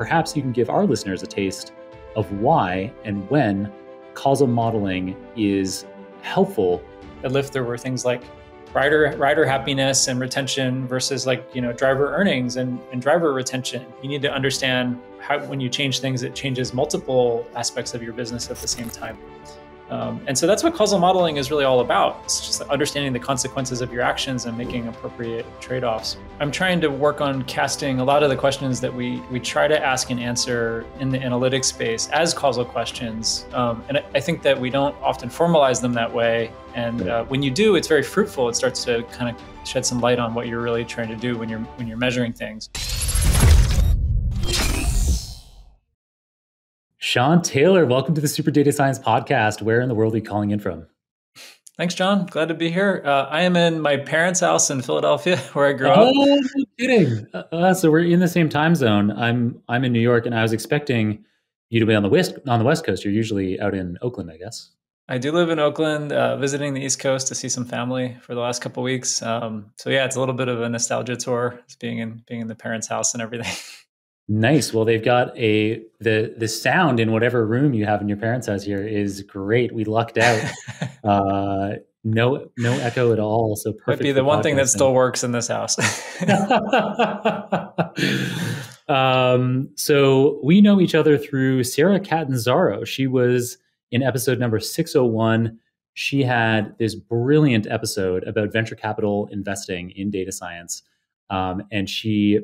perhaps you can give our listeners a taste of why and when causal modeling is helpful. At Lyft, there were things like rider rider happiness and retention versus like you know driver earnings and, and driver retention. You need to understand how when you change things, it changes multiple aspects of your business at the same time. Um, and so that's what causal modeling is really all about. It's just understanding the consequences of your actions and making appropriate trade-offs. I'm trying to work on casting a lot of the questions that we we try to ask and answer in the analytics space as causal questions. Um, and I think that we don't often formalize them that way. And uh, when you do, it's very fruitful. It starts to kind of shed some light on what you're really trying to do when you're when you're measuring things. Sean Taylor, welcome to the Super Data Science Podcast. Where in the world are you calling in from? Thanks, Jon. Glad to be here. Uh, I am in my parents' house in Philadelphia, where I grew up. oh, up. No kidding. Uh, uh, so we're in the same time zone. I'm I'm in New York, and I was expecting you to be on the west on the West Coast. You're usually out in Oakland, I guess. I do live in Oakland, uh, visiting the East Coast to see some family for the last couple weeks. Um, so yeah, it's a little bit of a nostalgia tour, being in being in the parents' house and everything. Nice. Well, they've got a the the sound in whatever room you have in your parents' house here is great. We lucked out. uh, no no echo at all. So perfect. Might be the one thing that still works in this house. um, so we know each other through Sarah Catanzaro. She was in episode number six hundred one. She had this brilliant episode about venture capital investing in data science, um, and she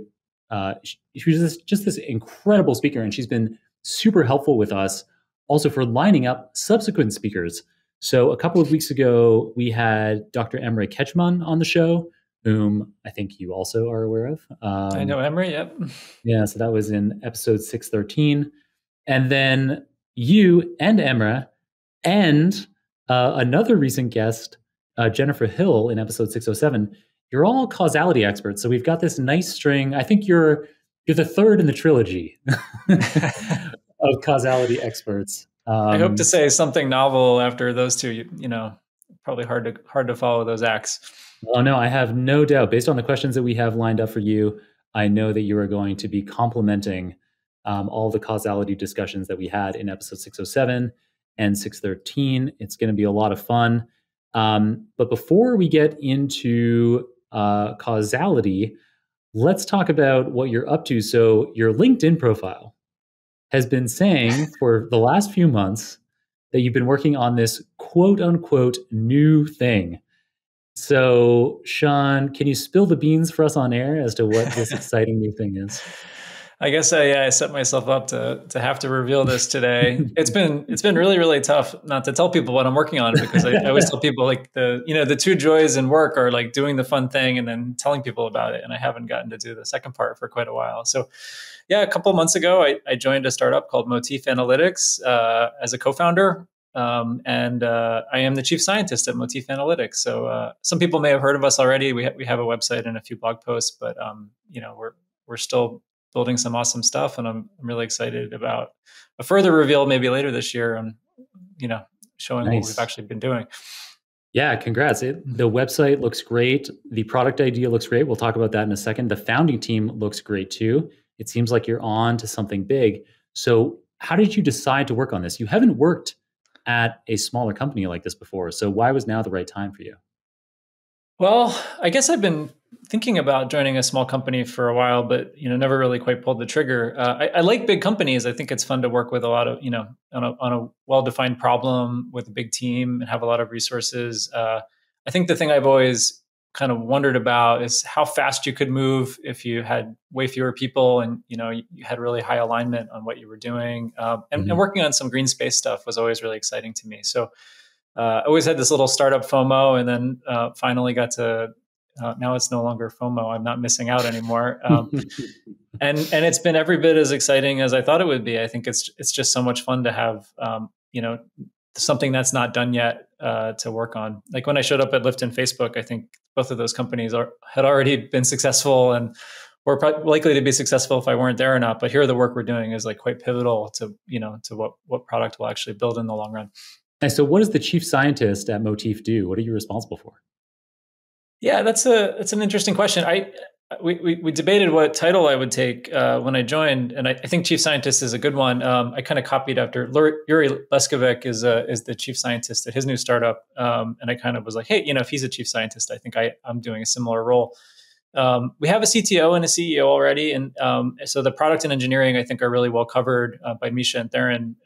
uh, she, she was just, just this incredible speaker, and she's been super helpful with us also for lining up subsequent speakers. So a couple of weeks ago, we had Dr. Emre Kiciman on the show, whom I think you also are aware of. Um, I know Emre, yep. Yeah, so that was in episode 613. And then you and Emre and uh, another recent guest, uh, Jennifer Hill, in episode 607, you're all causality experts. So we've got this nice string. I think you're you're the third in the trilogy of causality experts. Um, I hope to um, say something novel after those two. You, you, know, probably hard to hard to follow those acts. Oh no, I have no doubt. Based on the questions that we have lined up for you, I know that you are going to be complementing um, all the causality discussions that we had in episode 607 and 613. It's going to be a lot of fun. Um, but before we get into uh, causality, let's talk about what you're up to. So, your LinkedIn profile has been saying for the last few months that you've been working on this quote unquote new thing. So, Sean, can you spill the beans for us on air as to what this exciting new thing is? I guess I, I set myself up to to have to reveal this today. it's been it's been really really tough not to tell people what I'm working on because I, I, always tell people like the you know the two joys in work are like doing the fun thing and then telling people about it, and I haven't gotten to do the second part for quite a while. So, yeah, a couple months ago, I, I joined a startup called Motif Analytics uh, as a co-founder. Um, and uh, I am the chief scientist at Motif Analytics. So uh, some people may have heard of us already. We, ha- we have a website and a few blog posts, but um, you know we're we're still building some awesome stuff, and I'm, I'm really excited about a further reveal maybe later this year and you know showing nice. what we've actually been doing. Yeah, congrats. It, the mm-hmm. website looks great. The product idea looks great. We'll talk about that in a second. The founding team looks great too. It seems like you're on to something big. So, how did you decide to work on this? You haven't worked at a smaller company like this before. So, why was now the right time for you? Well, I guess I've been thinking about joining a small company for a while, but you know, never really quite pulled the trigger. Uh, I, I, like big companies. I think it's fun to work with a lot of you know on a, on a well-defined problem with a big team and have a lot of resources. Uh, I think the thing I've always kind of wondered about is how fast you could move if you had way fewer people and you know you, had really high alignment on what you were doing. Um, and, mm-hmm. and working on some green space stuff was always really exciting to me. So uh, always had this little startup FOMO, and then uh, finally got to. Uh, now it's no longer FOMO. I'm not missing out anymore, um, and and it's been every bit as exciting as I thought it would be. I think it's it's just so much fun to have um, you know something that's not done yet uh, to work on. Like when I showed up at Lyft and Facebook, I think both of those companies are, had already been successful and were likely to be successful if I weren't there or not. But here, the work we're doing is like quite pivotal to you know to what what product we'll actually build in the long run. And so, what does the chief scientist at Motif do? What are you responsible for? Yeah, that's a that's an interesting question. I we, we, we, debated what title I would take uh, when I joined, and I, I, think chief scientist is a good one. Um, I kind of copied after Jure Leskovec is uh, is the chief scientist at his new startup, um, and I kind of was like, hey, you know, if he's a chief scientist, I think I, I'm doing a similar role. Um, we have a CTO and a CEO already, and um, so the product and engineering I think are really well covered uh, by Misha and Theron.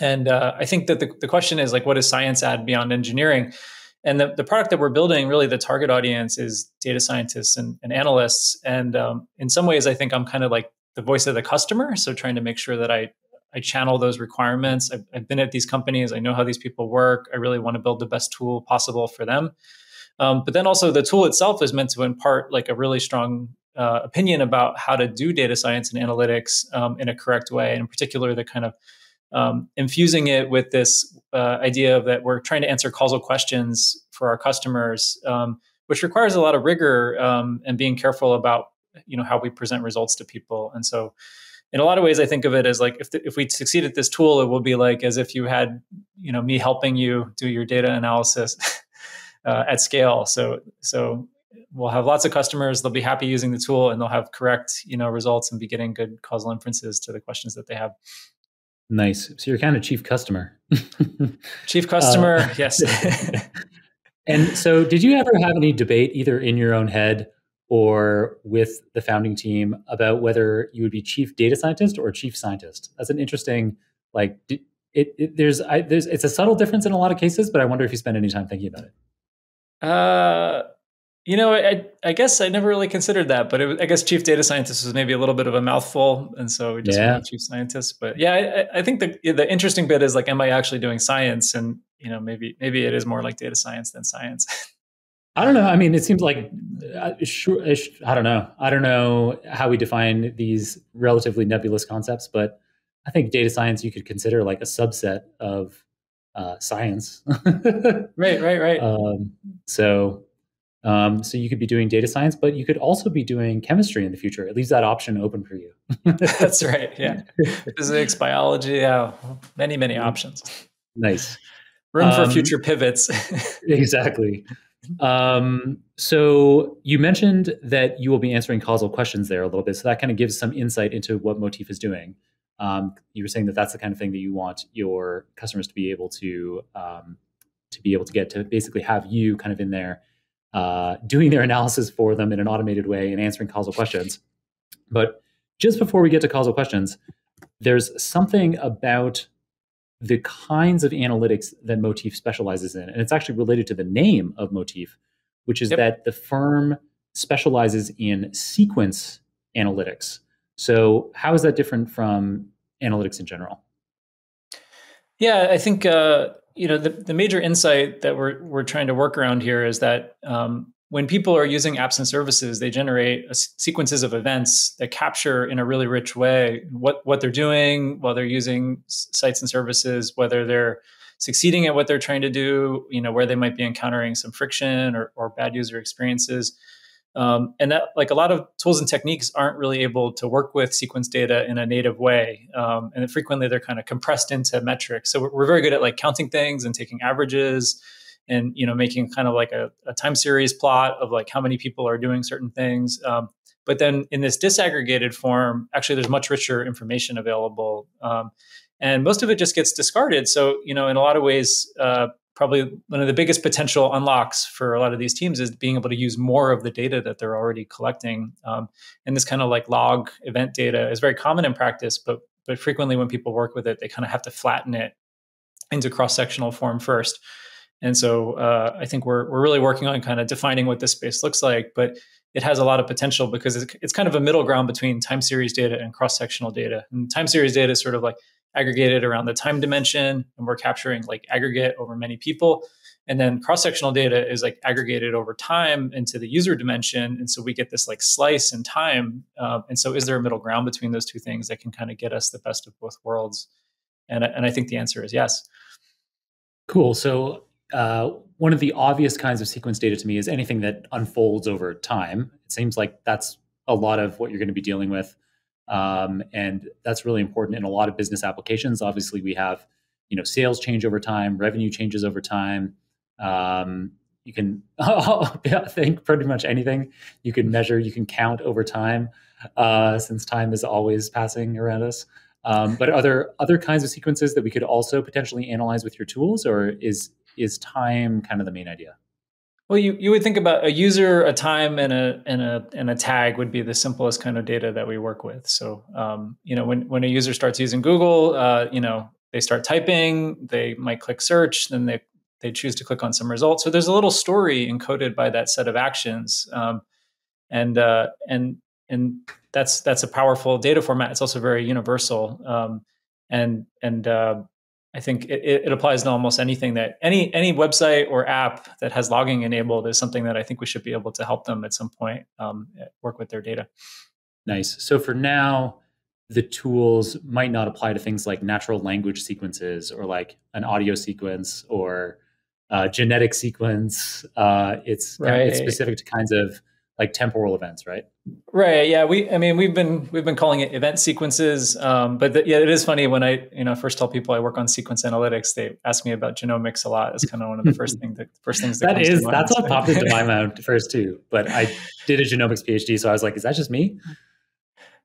And uh, I think that the, the question is like, what does science add beyond engineering? and the, the product that we're building really the target audience is data scientists and, and analysts. And um, in some ways i think i'm kind of like the voice of the customer so trying to make sure that i i channel those requirements. I've, I've been at these companies. I know how these people work. I really want to build the best tool possible for them. Um, but then also the tool itself is meant to impart like a really strong uh, opinion about how to do data science and analytics um, in a correct way and in particular the kind of um, infusing it with this uh, idea of that we're trying to answer causal questions for our customers, um, which requires a lot of rigor um, and being careful about you know how we present results to people. And so, in a lot of ways, I think of it as like if the, if we succeed at this tool, it will be like as if you had you know me helping you do your data analysis uh, at scale. So so we'll have lots of customers they'll be happy using the tool and they'll have correct you know results and be getting good causal inferences to the questions that they have Nice. So you're kind of chief customer. chief customer, uh, yes. and so, did you ever have any debate, either in your own head or with the founding team, about whether you would be chief data scientist or chief scientist? That's an interesting, like, it, it there's, I, there's, it's a subtle difference in a lot of cases, but I wonder if you spend any time thinking about it. Uh, you know, I, I guess I never really considered that, but was, I guess chief data scientist was maybe a little bit of a mouthful, and so we just yeah. went chief scientist. But yeah, I, I, think the the interesting bit is like, am I actually doing science? And you know, maybe maybe it is more like data science than science. I don't know. I mean, it seems like uh, sure. I don't know. I don't know how we define these relatively nebulous concepts, but I think data science you could consider like a subset of uh, science. right, right, right. Um, so um, so you could be doing data science, but you could also be doing chemistry in the future. It leaves that option open for you. That's right. Yeah, physics, biology, yeah, many many mm-hmm. options. Nice. Room for um, future pivots. exactly. Um, so you mentioned that you will be answering causal questions there a little bit. So that kind of gives some insight into what Motif is doing. Um, you were saying that that's the kind of thing that you want your customers to be able to um, to be able to get to basically have you kind of in there uh, doing their analysis for them in an automated way and answering causal questions. But just before we get to causal questions, there's something about the kinds of analytics that Motif specializes in. And it's actually related to the name of Motif, which is yep. that the firm specializes in sequence analytics. So, how is that different from analytics in general? Yeah, I think uh, you know the, the major insight that we're we're trying to work around here is that um, when people are using apps and services, they generate sequences of events that capture in a really rich way what what they're doing while they're using sites and services, whether they're succeeding at what they're trying to do, you know, where they might be encountering some friction or, or bad user experiences. Um, and that, like a lot of tools and techniques, aren't really able to work with sequence data in a native way. Um, and frequently, they're kind of compressed into metrics. So we're, very good at like counting things and taking averages, and you know, making kind of like a, a time series plot of like how many people are doing certain things. Um, but then in this disaggregated form, actually, there's much richer information available. Um, and most of it just gets discarded. So, you know, in a lot of ways, uh, probably one of the biggest potential unlocks for a lot of these teams is being able to use more of the data that they're already collecting. Um, and this kind of like log event data is very common in practice, but but frequently when people work with it, they kind of have to flatten it into cross sectional form first. And so uh, I think we're we're really working on kind of defining what this space looks like, but it has a lot of potential because it's, it's kind of a middle ground between time series data and cross sectional data. And time series data is sort of like aggregated around the time dimension and we're capturing like aggregate over many people. And then cross-sectional data is like aggregated over time into the user dimension and so we get this like slice in time. Um, and so is there a middle ground between those two things that can kind of get us the best of both worlds? And, and i think the answer is yes. Cool. So uh, one of the obvious kinds of sequence data to me is anything that unfolds over time. It seems like that's a lot of what you're going to be dealing with um, and that's really important in a lot of business applications. Obviously, we have you know sales change over time, revenue changes over time. Um, you can think pretty much anything you can measure, you can count over time, uh, since time is always passing around us. Um, but are there other kinds of sequences that we could also potentially analyze with your tools, or is is time kind of the main idea? Well, you, you would think about a user, a time, and a and a and a tag would be the simplest kind of data that we work with. So, um, you know, when when a user starts using Google, uh, you know, they start typing, they might click search, then they they choose to click on some results. So there's a little story encoded by that set of actions, um, and uh, and and that's that's a powerful data format. It's also very universal, um, and and uh, I think it, it, applies to almost anything that any any website or app that has logging enabled is something that I think we should be able to help them at some point um, work with their data. Nice. So for now, the tools might not apply to things like natural language sequences or like an audio sequence or a genetic sequence. Uh, it's right. it's specific to kinds of like temporal events, right? Right. Yeah. We. I mean, we've been we've been calling it event sequences. Um, but the, yeah, it is funny when I you know first tell people I work on sequence analytics, they ask me about genomics a lot. It's kind of one of the first things. The first things that, that is that's what popped into my mind first too. But I did a genomics PhD, so I was like, is that just me?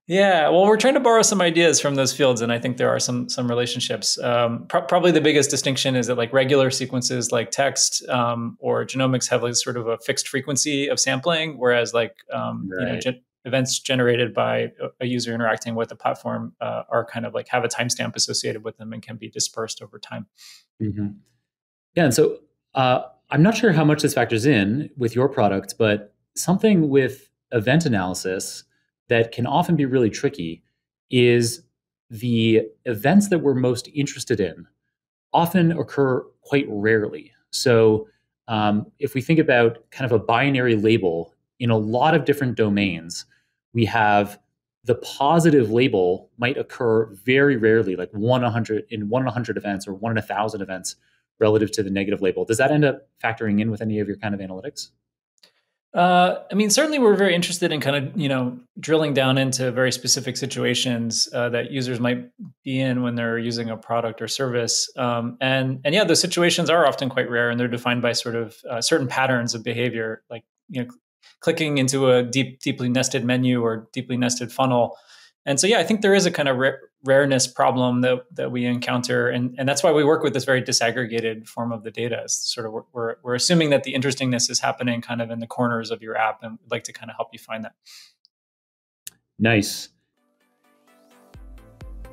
Yeah, well, we're trying to borrow some ideas from those fields, and I think there are some some relationships. Um, probably the biggest distinction is that like regular sequences like text um, or genomics have like sort of a fixed frequency of sampling, whereas like um, right. you know gen- events generated by a user interacting with a platform uh, are kind of like have a timestamp associated with them and can be dispersed over time. Mm-hmm. Yeah, and so uh, I'm not sure how much this factors in with your product, but something with event analysis that can often be really tricky is the events that we're most interested in often occur quite rarely. So, um, if we think about kind of a binary label in a lot of different domains, we have the positive label might occur very rarely, like 100 in in 100 events or one in a thousand events relative to the negative label. Does that end up factoring in with any of your kind of analytics? Uh, I mean, certainly we're very interested in kind of you know drilling down into very specific situations uh, that users might be in when they're using a product or service, um, and and yeah, those situations are often quite rare, and they're defined by sort of uh, certain patterns of behavior, like you know, clicking into a deep, deeply nested menu or deeply nested funnel and so, yeah, I think there is a kind of rareness problem that that we encounter, and and that's why we work with this very disaggregated form of the data. It's sort of we're we're assuming that the interestingness is happening kind of in the corners of your app, and we'd like to kind of help you find that. Nice.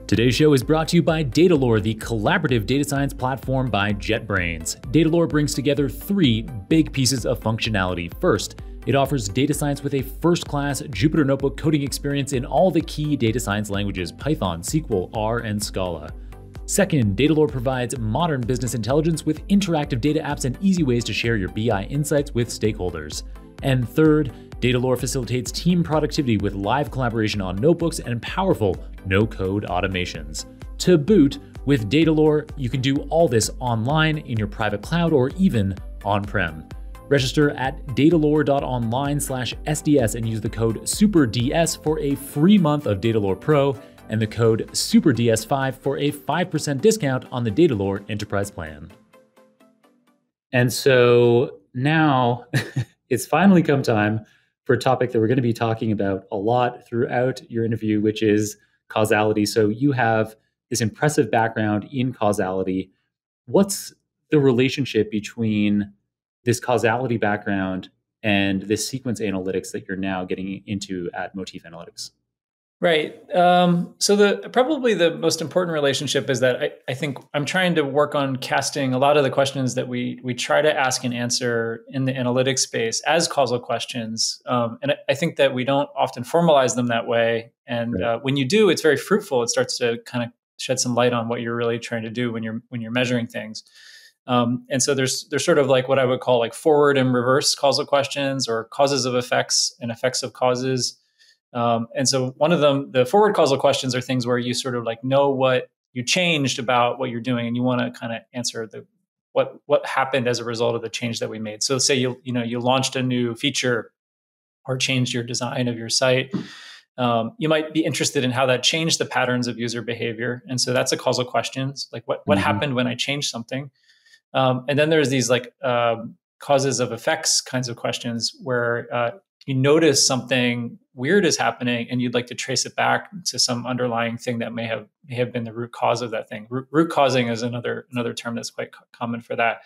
Today's show is brought to you by Datalore, the collaborative data science platform by JetBrains. Datalore brings together three big pieces of functionality. First, it offers data science with a first class Jupyter Notebook coding experience in all the key data science languages Python, SQL, R, and Scala. Second, Datalore provides modern business intelligence with interactive data apps and easy ways to share your BI insights with stakeholders. And third, Datalore facilitates team productivity with live collaboration on notebooks and powerful no code automations. To boot, with Datalore, you can do all this online in your private cloud or even on prem. Register at datalore.online slash SDS and use the code SUPERDS for a free month of Datalore Pro and the code SUPERDS5 for a 5% discount on the Datalore Enterprise Plan. And so now it's finally come time for a topic that we're going to be talking about a lot throughout your interview, which is causality. So you have this impressive background in causality. What's the relationship between this causality background and this sequence analytics that you're now getting into at Motif Analytics? Right. Um, so the probably the most important relationship is that I, I, think I'm trying to work on casting a lot of the questions that we we try to ask and answer in the analytics space as causal questions, um, and I, I, think that we don't often formalize them that way. And right. uh, when you do, it's very fruitful. It starts to kind of shed some light on what you're really trying to do when you're when you're measuring things. Um, and so there's there's sort of like what I would call like forward and reverse causal questions or causes of effects and effects of causes. Um, and so one of them, the forward causal questions are things where you sort of like know what you changed about what you're doing and you want to kind of answer the what what happened as a result of the change that we made. So say you you know you launched a new feature or changed your design of your site. Um, you might be interested in how that changed the patterns of user behavior, and so that's a causal questions like what what mm-hmm. happened when I changed something. Um, and then there's these like um, causes of effects kinds of questions where uh, you notice something weird is happening and you'd like to trace it back to some underlying thing that may have may have been the root cause of that thing. Root, root causing is another another term that's quite co- common for that.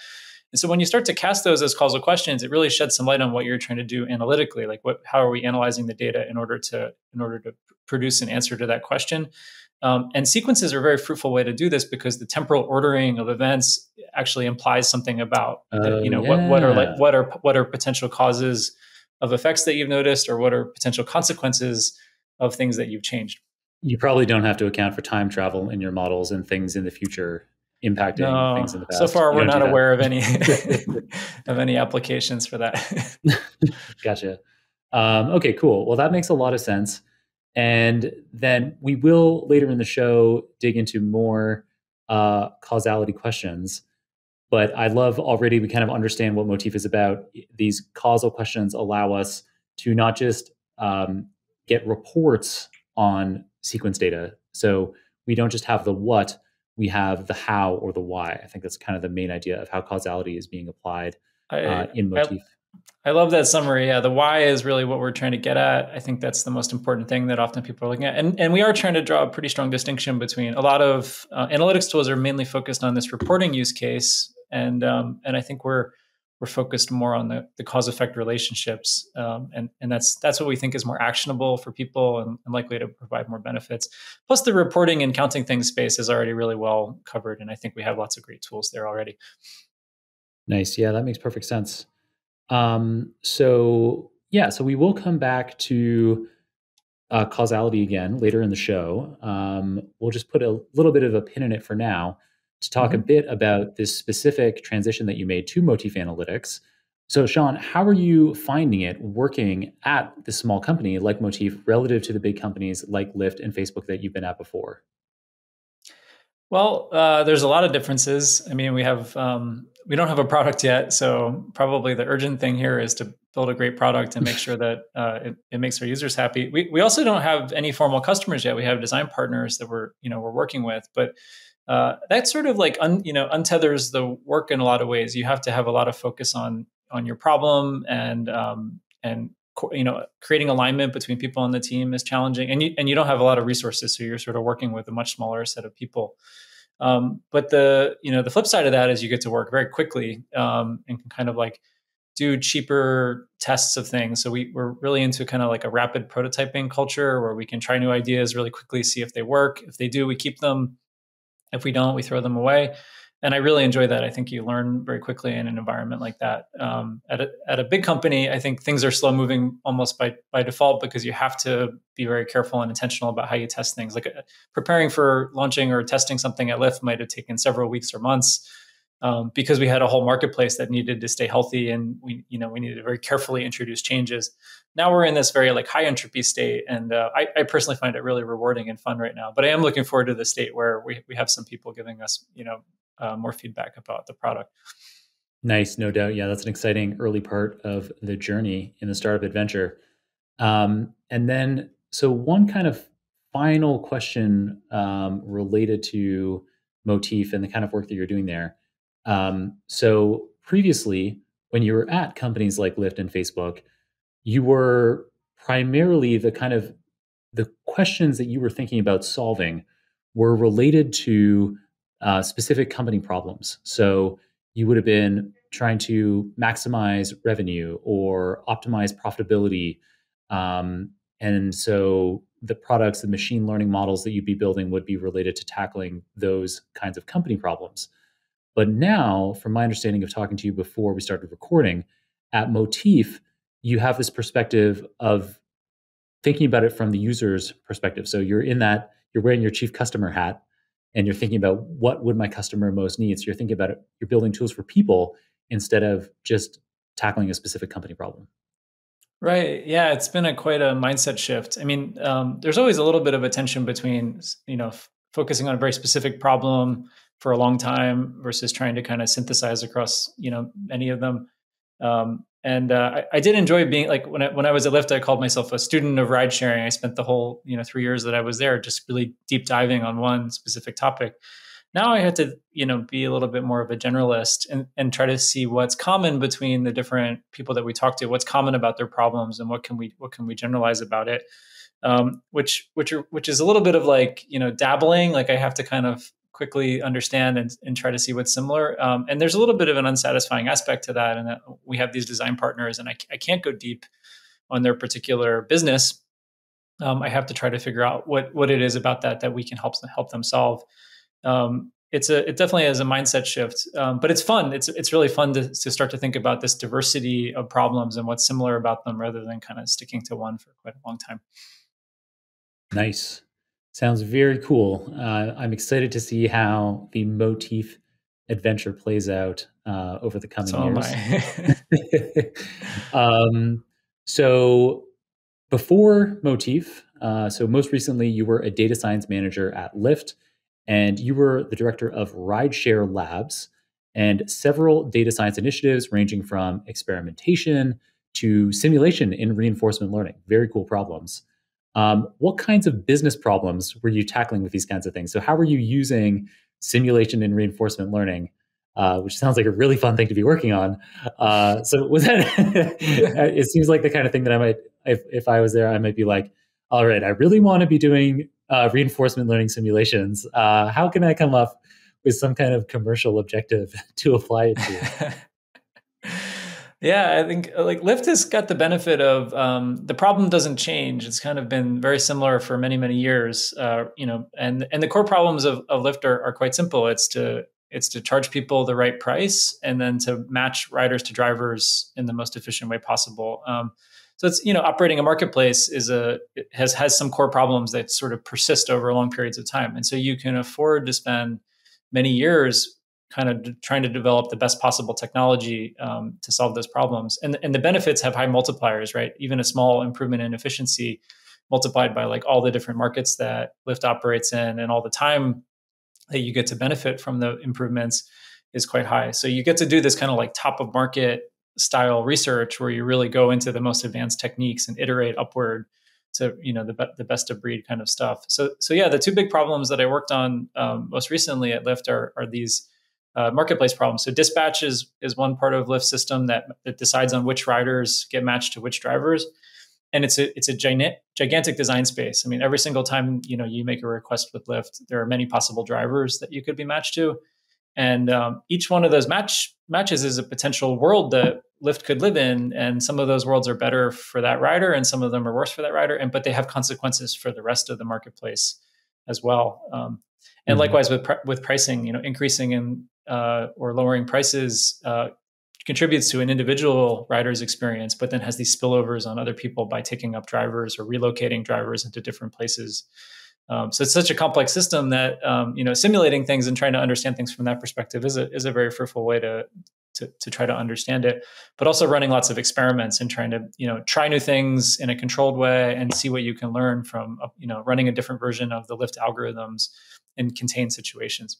And so when you start to cast those as causal questions, it really sheds some light on what you're trying to do analytically. Like what, how are we analyzing the data in order to in order to produce an answer to that question? Um, and sequences are a very fruitful way to do this because the temporal ordering of events actually implies something about uh, you know yeah. what what are like what are what are potential causes of effects that you've noticed or what are potential consequences of things that you've changed. You probably don't have to account for time travel in your models and things in the future impacting no, things in the past. So far, we're not aware of any of any applications for that. gotcha. Um, okay, cool. Well, that makes a lot of sense. And then we will later in the show dig into more uh, causality questions. But I love already we kind of understand what Motif is about. These causal questions allow us to not just um, get reports on sequence data. So we don't just have the what, we have the how or the why. I think that's kind of the main idea of how causality is being applied uh, in Motif. I, I, love that summary. Yeah, the why is really what we're trying to get at. I think that's the most important thing that often people are looking at. And, and we are trying to draw a pretty strong distinction between a lot of uh, analytics tools are mainly focused on this reporting use case. And, um, and I think we're, we're focused more on the, the cause effect relationships um, and, and that's that's what we think is more actionable for people and, and, likely to provide more benefits plus the reporting and counting things space is already really well covered and i think we have lots of great tools there already nice yeah that makes perfect sense um, so yeah so we will come back to uh, causality again later in the show um, we'll just put a little bit of a pin in it for now to talk mm-hmm. a bit about this specific transition that you made to Motif Analytics. So, Sean, how are you finding it working at this small company like Motif relative to the big companies like Lyft and Facebook that you've been at before? Well, uh, there's a lot of differences. I mean, we have um, we don't have a product yet, so probably the urgent thing here is to build a great product and make sure that uh, it, it, makes our users happy. We we also don't have any formal customers yet. We have design partners that we're you know we're working with, but uh, that sort of like un, you know untethers the work in a lot of ways. You have to have a lot of focus on on your problem and um, and you know creating alignment between people on the team is challenging, and you and you don't have a lot of resources, so you're sort of working with a much smaller set of people. Um, but the you know the flip side of that is you get to work very quickly um, and can kind of like do cheaper tests of things. So we, we're really into kind of like a rapid prototyping culture where we can try new ideas really quickly, see if they work. If they do, we keep them. If we don't, we throw them away. And I really enjoy that. I think you learn very quickly in an environment like that. Um, at, a, at a big company, I think things are slow moving almost by, by default because you have to be very careful and intentional about how you test things. Like uh, preparing for launching or testing something at Lyft might have taken several weeks or months um, because we had a whole marketplace that needed to stay healthy and we you know we needed to very carefully introduce changes now we're in this very like high entropy state and uh, I, I, personally find it really rewarding and fun right now but i am looking forward to the state where we, we have some people giving us you know uh, more feedback about the product. Nice no doubt. Yeah that's an exciting early part of the journey in the startup adventure. Um, and then so one kind of final question um, related to motif and the kind of work that you're doing there. Um, so previously when you were at companies like lyft and facebook you were primarily the kind of the questions that you were thinking about solving were related to uh, specific company problems. So you would have been trying to maximize revenue or optimize profitability. Um, and so the products, the machine learning models that you'd be building would be related to tackling those kinds of company problems. But now, from my understanding of talking to you before we started recording, at Motif, you have this perspective of thinking about it from the user's perspective. So you're in that, you're wearing your chief customer hat and you're thinking about what would my customer most need. So you're thinking about it, you're building tools for people instead of just tackling a specific company problem. Right. Yeah, it's been a quite a mindset shift. I mean, um, there's always a little bit of a tension between you know f- focusing on a very specific problem for a long time versus trying to kind of synthesize across you know many of them. Um, and uh, I, I, did enjoy being like when I, when I was at Lyft, I called myself a student of ride sharing. I spent the whole you know three years that I was there just really deep diving on one specific topic. now I had to, you know, be a little bit more of a generalist and, and try to see what's common between the different people that we talk to, what's common about their problems, and what can we what can we generalize about it. Um, which which are, which is a little bit of like you know dabbling. Like I have to kind of quickly understand and, and try to see what's similar. Um, and there's a little bit of an unsatisfying aspect to that, and that we have these design partners, and I, I can't go deep on their particular business. Um, I have to try to figure out what what it is about that that we can help help them solve um, it's a it definitely is a mindset shift, um, but it's fun. It's it's really fun to to start to think about this diversity of problems and what's similar about them, rather than kind of sticking to one for quite a long time. Nice, sounds very cool. Uh, I'm excited to see how the motif adventure plays out uh, over the coming so years. um, so before motif, uh, so most recently you were a data science manager at Lyft and you were the director of Rideshare Labs and several data science initiatives ranging from experimentation to simulation in reinforcement learning. Very cool problems. Um, what kinds of business problems were you tackling with these kinds of things? So, how were you using simulation and reinforcement learning? Uh, which sounds like a really fun thing to be working on. Uh, so, was that? it seems like the kind of thing that I might, if if I was there, I might be like, all right, I really want to be doing uh, reinforcement learning simulations. Uh, how can I come up with some kind of commercial objective to apply it to? Yeah, I think uh, like Lyft has got the benefit of um, the problem doesn't change. It's kind of been very similar for many many years. Uh, you know, and and the core problems of, of Lyft are, are quite simple. It's to it's to charge people the right price and then to match riders to drivers in the most efficient way possible. Um, so it's you know operating a marketplace is a has has some core problems that sort of persist over long periods of time, and so you can afford to spend many years kind of trying to develop the best possible technology um, to solve those problems. And and the benefits have high multipliers, right? Even a small improvement in efficiency multiplied by like all the different markets that Lyft operates in and all the time that you get to benefit from the improvements is quite high. So you get to do this kind of like top of market style research where you really go into the most advanced techniques and iterate upward to you know the, be- the best of breed kind of stuff so so yeah the two big problems that i worked on um, most recently at lyft are, are these uh, marketplace problems. So dispatch is is one part of lyft's system that, that decides on which riders get matched to which drivers. And it's a it's a gigantic gigantic design space. I mean every single time you know you make a request with lyft there are many possible drivers that you could be matched to. And um, each one of those match matches is a potential world that Lyft could live in, and some of those worlds are better for that rider, and some of them are worse for that rider, and but they have consequences for the rest of the marketplace as well. Um, and mm-hmm. likewise with pr- with pricing, you know, increasing in uh, or lowering prices uh, contributes to an individual rider's experience, but then has these spillovers on other people by taking up drivers or relocating drivers into different places. Um, so it's such a complex system that um, you know simulating things and trying to understand things from that perspective is a is a very fruitful way to, to to try to understand it. But also running lots of experiments and trying to you know try new things in a controlled way and see what you can learn from uh, you know running a different version of the Lyft algorithms in contained situations.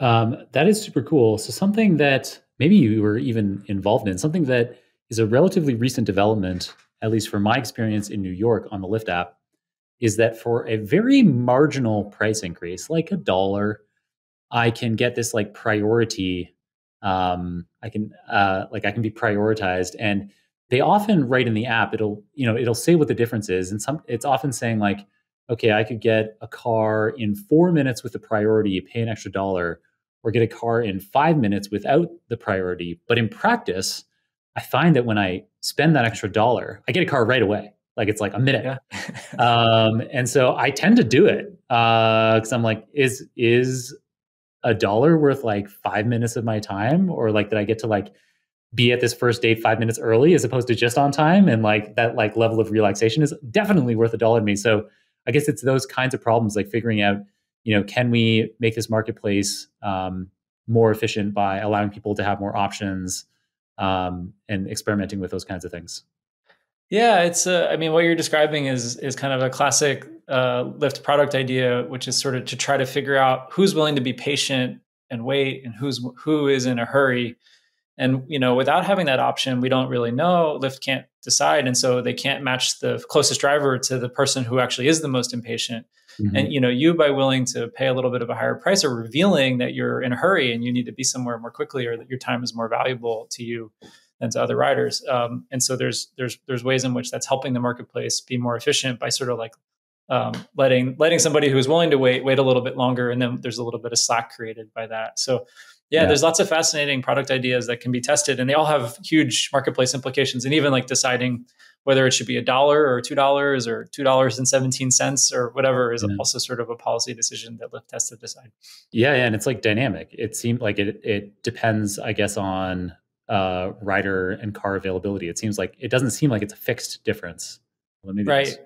Um, that is super cool. So something that maybe you were even involved in, something that is a relatively recent development, at least from my experience in New York on the Lyft app is that for a very marginal price increase, like a dollar, I can get this like priority. Um, I can uh, like I can be prioritized, and they often write in the app. It'll you know it'll say what the difference is, and some it's often saying like, okay, I could get a car in four minutes with the priority, pay an extra dollar, or get a car in five minutes without the priority. But in practice, I find that when I spend that extra dollar, I get a car right away. Like it's like a minute. Yeah. um, and so i tend to do it because uh, i'm like is is a dollar worth like five minutes of my time? Or like did i get to like be at this first date five minutes early as opposed to just on time? And like that like level of relaxation is definitely worth a dollar to me. So i guess it's those kinds of problems like figuring out you know can we make this marketplace um, more efficient by allowing people to have more options um, and experimenting with those kinds of things yeah, it's. Uh, I mean, what you're describing is is kind of a classic uh, Lyft product idea, which is sort of to try to figure out who's willing to be patient and wait, and who's who is in a hurry. And you know, without having that option, we don't really know. Lyft can't decide, and so they can't match the closest driver to the person who actually is the most impatient. Mm-hmm. And you know, you by willing to pay a little bit of a higher price are revealing that you're in a hurry and you need to be somewhere more quickly, or that your time is more valuable to you than to other riders. Um, and so there's there's there's ways in which that's helping the marketplace be more efficient by sort of like um, letting letting somebody who's willing to wait wait a little bit longer, and then there's a little bit of slack created by that. So yeah, yeah, there's lots of fascinating product ideas that can be tested, and they all have huge marketplace implications. And even like deciding whether it should be a dollar or two dollars or two dollars and seventeen cents or whatever is yeah. also sort of a policy decision that Lyft has to decide. Yeah, yeah, and it's like dynamic. It seems like it it depends, I guess, on uh, rider and car availability. It seems like it doesn't seem like it's a fixed difference. Well, right.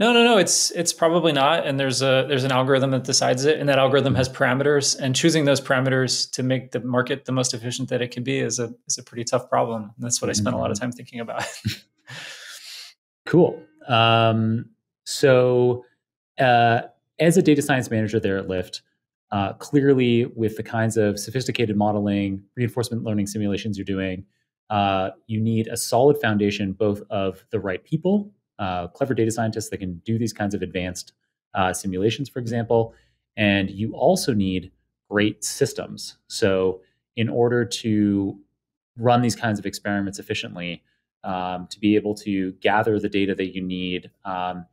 No, no, no. It's it's probably not. And there's a there's an algorithm that decides it, and that algorithm has parameters. And choosing those parameters to make the market the most efficient that it can be is a is a pretty tough problem. And that's what I spent a lot of mm-hmm. time thinking about. cool. Um, so, uh, as a data science manager there at Lyft, uh, clearly with the kinds of sophisticated modeling, reinforcement learning simulations you're doing, uh, you need a solid foundation both of the right people uh, clever data scientists that can do these kinds of advanced uh, simulations, for example. And you also need great systems. So, in order to run these kinds of experiments efficiently, um, to be able to gather the data that you need, um,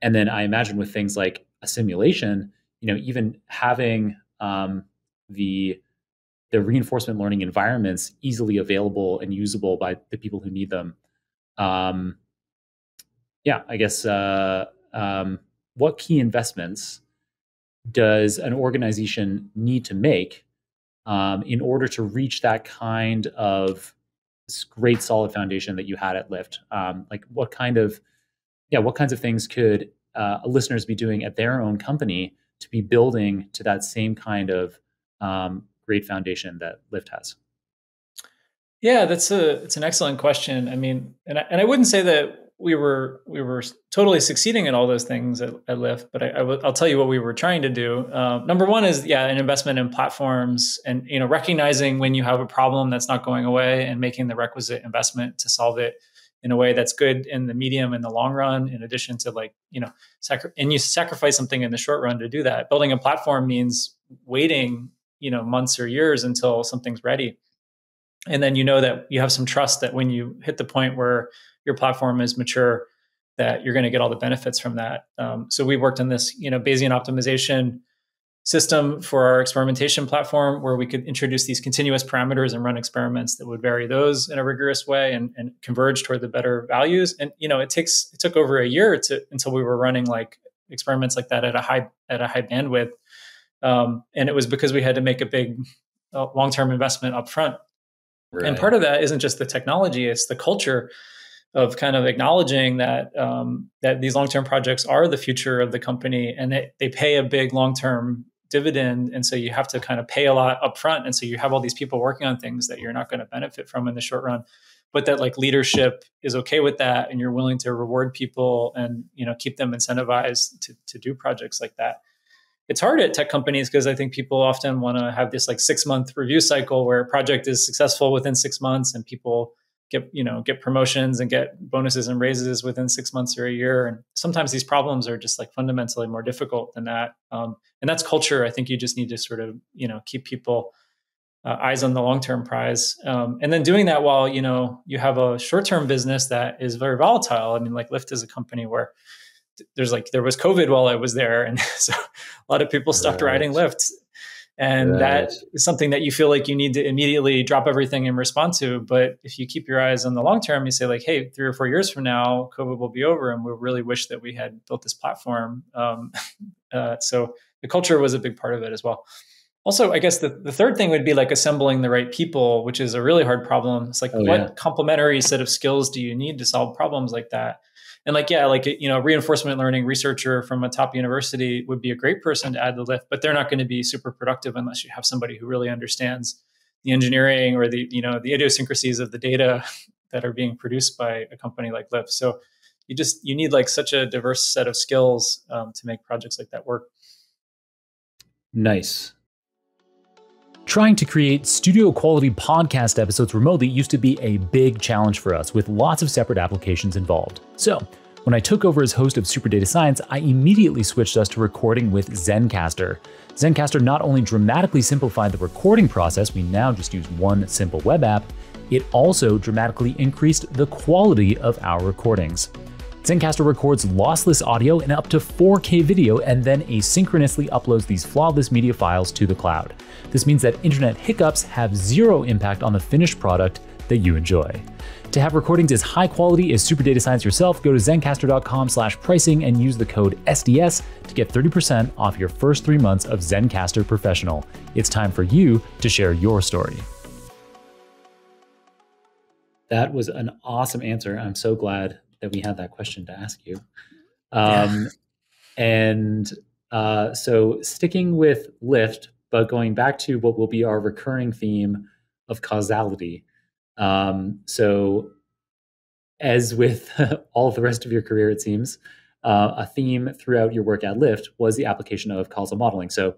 and then I imagine with things like a simulation, you know, even having um, the the reinforcement learning environments easily available and usable by the people who need them. Um, yeah, I guess uh, um, what key investments does an organization need to make um, in order to reach that kind of great solid foundation that you had at Lyft? Um, like what kind of yeah, what kinds of things could uh, listeners be doing at their own company to be building to that same kind of um, great foundation that Lyft has? Yeah, that's a it's an excellent question. I mean, and I, and I wouldn't say that we were we were totally succeeding in all those things at, at Lyft, but I, I w- I'll tell you what we were trying to do. Uh, number one is yeah, an investment in platforms, and you know recognizing when you have a problem that's not going away, and making the requisite investment to solve it in a way that's good in the medium and the long run. In addition to like you know, sacri- and you sacrifice something in the short run to do that. Building a platform means waiting you know months or years until something's ready, and then you know that you have some trust that when you hit the point where your platform is mature, that you're going to get all the benefits from that. Um, so we worked on this, you know, Bayesian optimization system for our experimentation platform where we could introduce these continuous parameters and run experiments that would vary those in a rigorous way and, and converge toward the better values. And you know, it takes it took over a year to until we were running like experiments like that at a high at a high bandwidth. Um, and it was because we had to make a big uh, long term investment up front. Right. And part of that isn't just the technology; it's the culture of kind of acknowledging that um, that these long term projects are the future of the company and they, they pay a big long term dividend. And so you have to kind of pay a lot upfront. And so you have all these people working on things that you're not going to benefit from in the short run but that like leadership is okay with that and you're willing to reward people and you know keep them incentivized to, to do projects like that it's hard at tech companies because i think people often want to have this like six month review cycle where a project is successful within six months and people get you know get promotions and get bonuses and raises within six months or a year. And sometimes these problems are just like fundamentally more difficult than that. Um, and that's culture. I think you just need to sort of you know keep people uh, eyes on the long term prize. Um, and then doing that while you know you have a short term business that is very volatile. I mean like lyft is a company where there's like there was covid while i was there and so a lot of people stopped right. riding lyft and right. that is something that you feel like you need to immediately drop everything and respond to but if you keep your eyes on the long term you say like hey three or four years from now covid will be over and we really wish that we had built this platform um, uh, so the culture was a big part of it as well also i guess the, the third thing would be like assembling the right people which is a really hard problem it's like oh, what yeah. complementary set of skills do you need to solve problems like that and like yeah like you know reinforcement learning researcher from a top university would be a great person to add the Lyft but they're not going to be super productive unless you have somebody who really understands the engineering or the you know the idiosyncrasies of the data that are being produced by a company like Lyft. So you just you need like such a diverse set of skills um, to make projects like that work. Nice Trying to create studio quality podcast episodes remotely used to be a big challenge for us with lots of separate applications involved. So, When I took over as host of Super Data Science, I immediately switched us to recording with Zencastr. Zencastr not only dramatically simplified the recording process, we now just use one simple web app, it also dramatically increased the quality of our recordings. Zencastr records lossless audio and up to 4K video and then asynchronously uploads these flawless media files to the cloud. This means that internet hiccups have zero impact on the finished product that you enjoy. To have recordings as high quality as Super Data Science yourself, go to zencastr.com slash pricing and use the code SDS to get 30% off your first three months of Zencastr Professional. It's time for you to share your story. That was an awesome answer. I'm so glad that we had that question to ask you. Um, yeah. And uh, so, sticking with Lyft, but going back to what will be our recurring theme of causality. Um, so, as with all the rest of your career, it seems, uh, a theme throughout your work at Lyft was the application of causal modeling. So,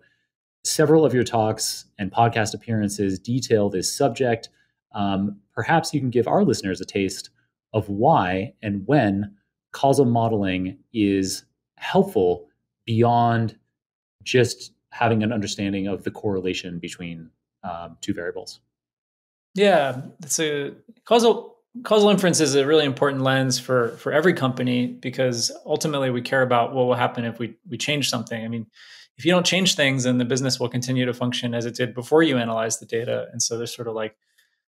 several of your talks and podcast appearances detail this subject. Um, perhaps you can give our listeners a taste of why and when causal modeling is helpful beyond just having an understanding of the correlation between um, two variables. Yeah, so causal causal inference is a really important lens for for every company because ultimately we care about what will happen if we we change something. I mean, if you don't change things, then the business will continue to function as it did before you analyze the data. And so there's sort of like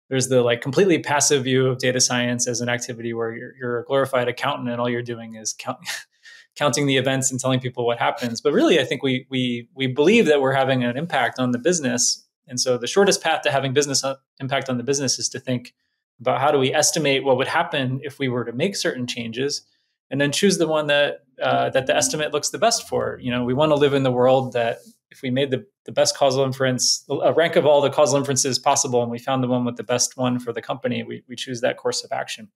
there's the like completely passive view of data science as an activity where you're, you're a glorified accountant and all you're doing is count, counting the events and telling people what happens. But really, I think we we we believe that we're having an impact on the business and so the shortest path to having business uh, impact on the business is to think about how do we estimate what would happen if we were to make certain changes and then choose the one that uh, that the estimate looks the best for. You know, we want to live in the world that if we made the, the best causal inference, a rank of all the causal inferences possible, and we found the one with the best one for the company, we, we choose that course of action.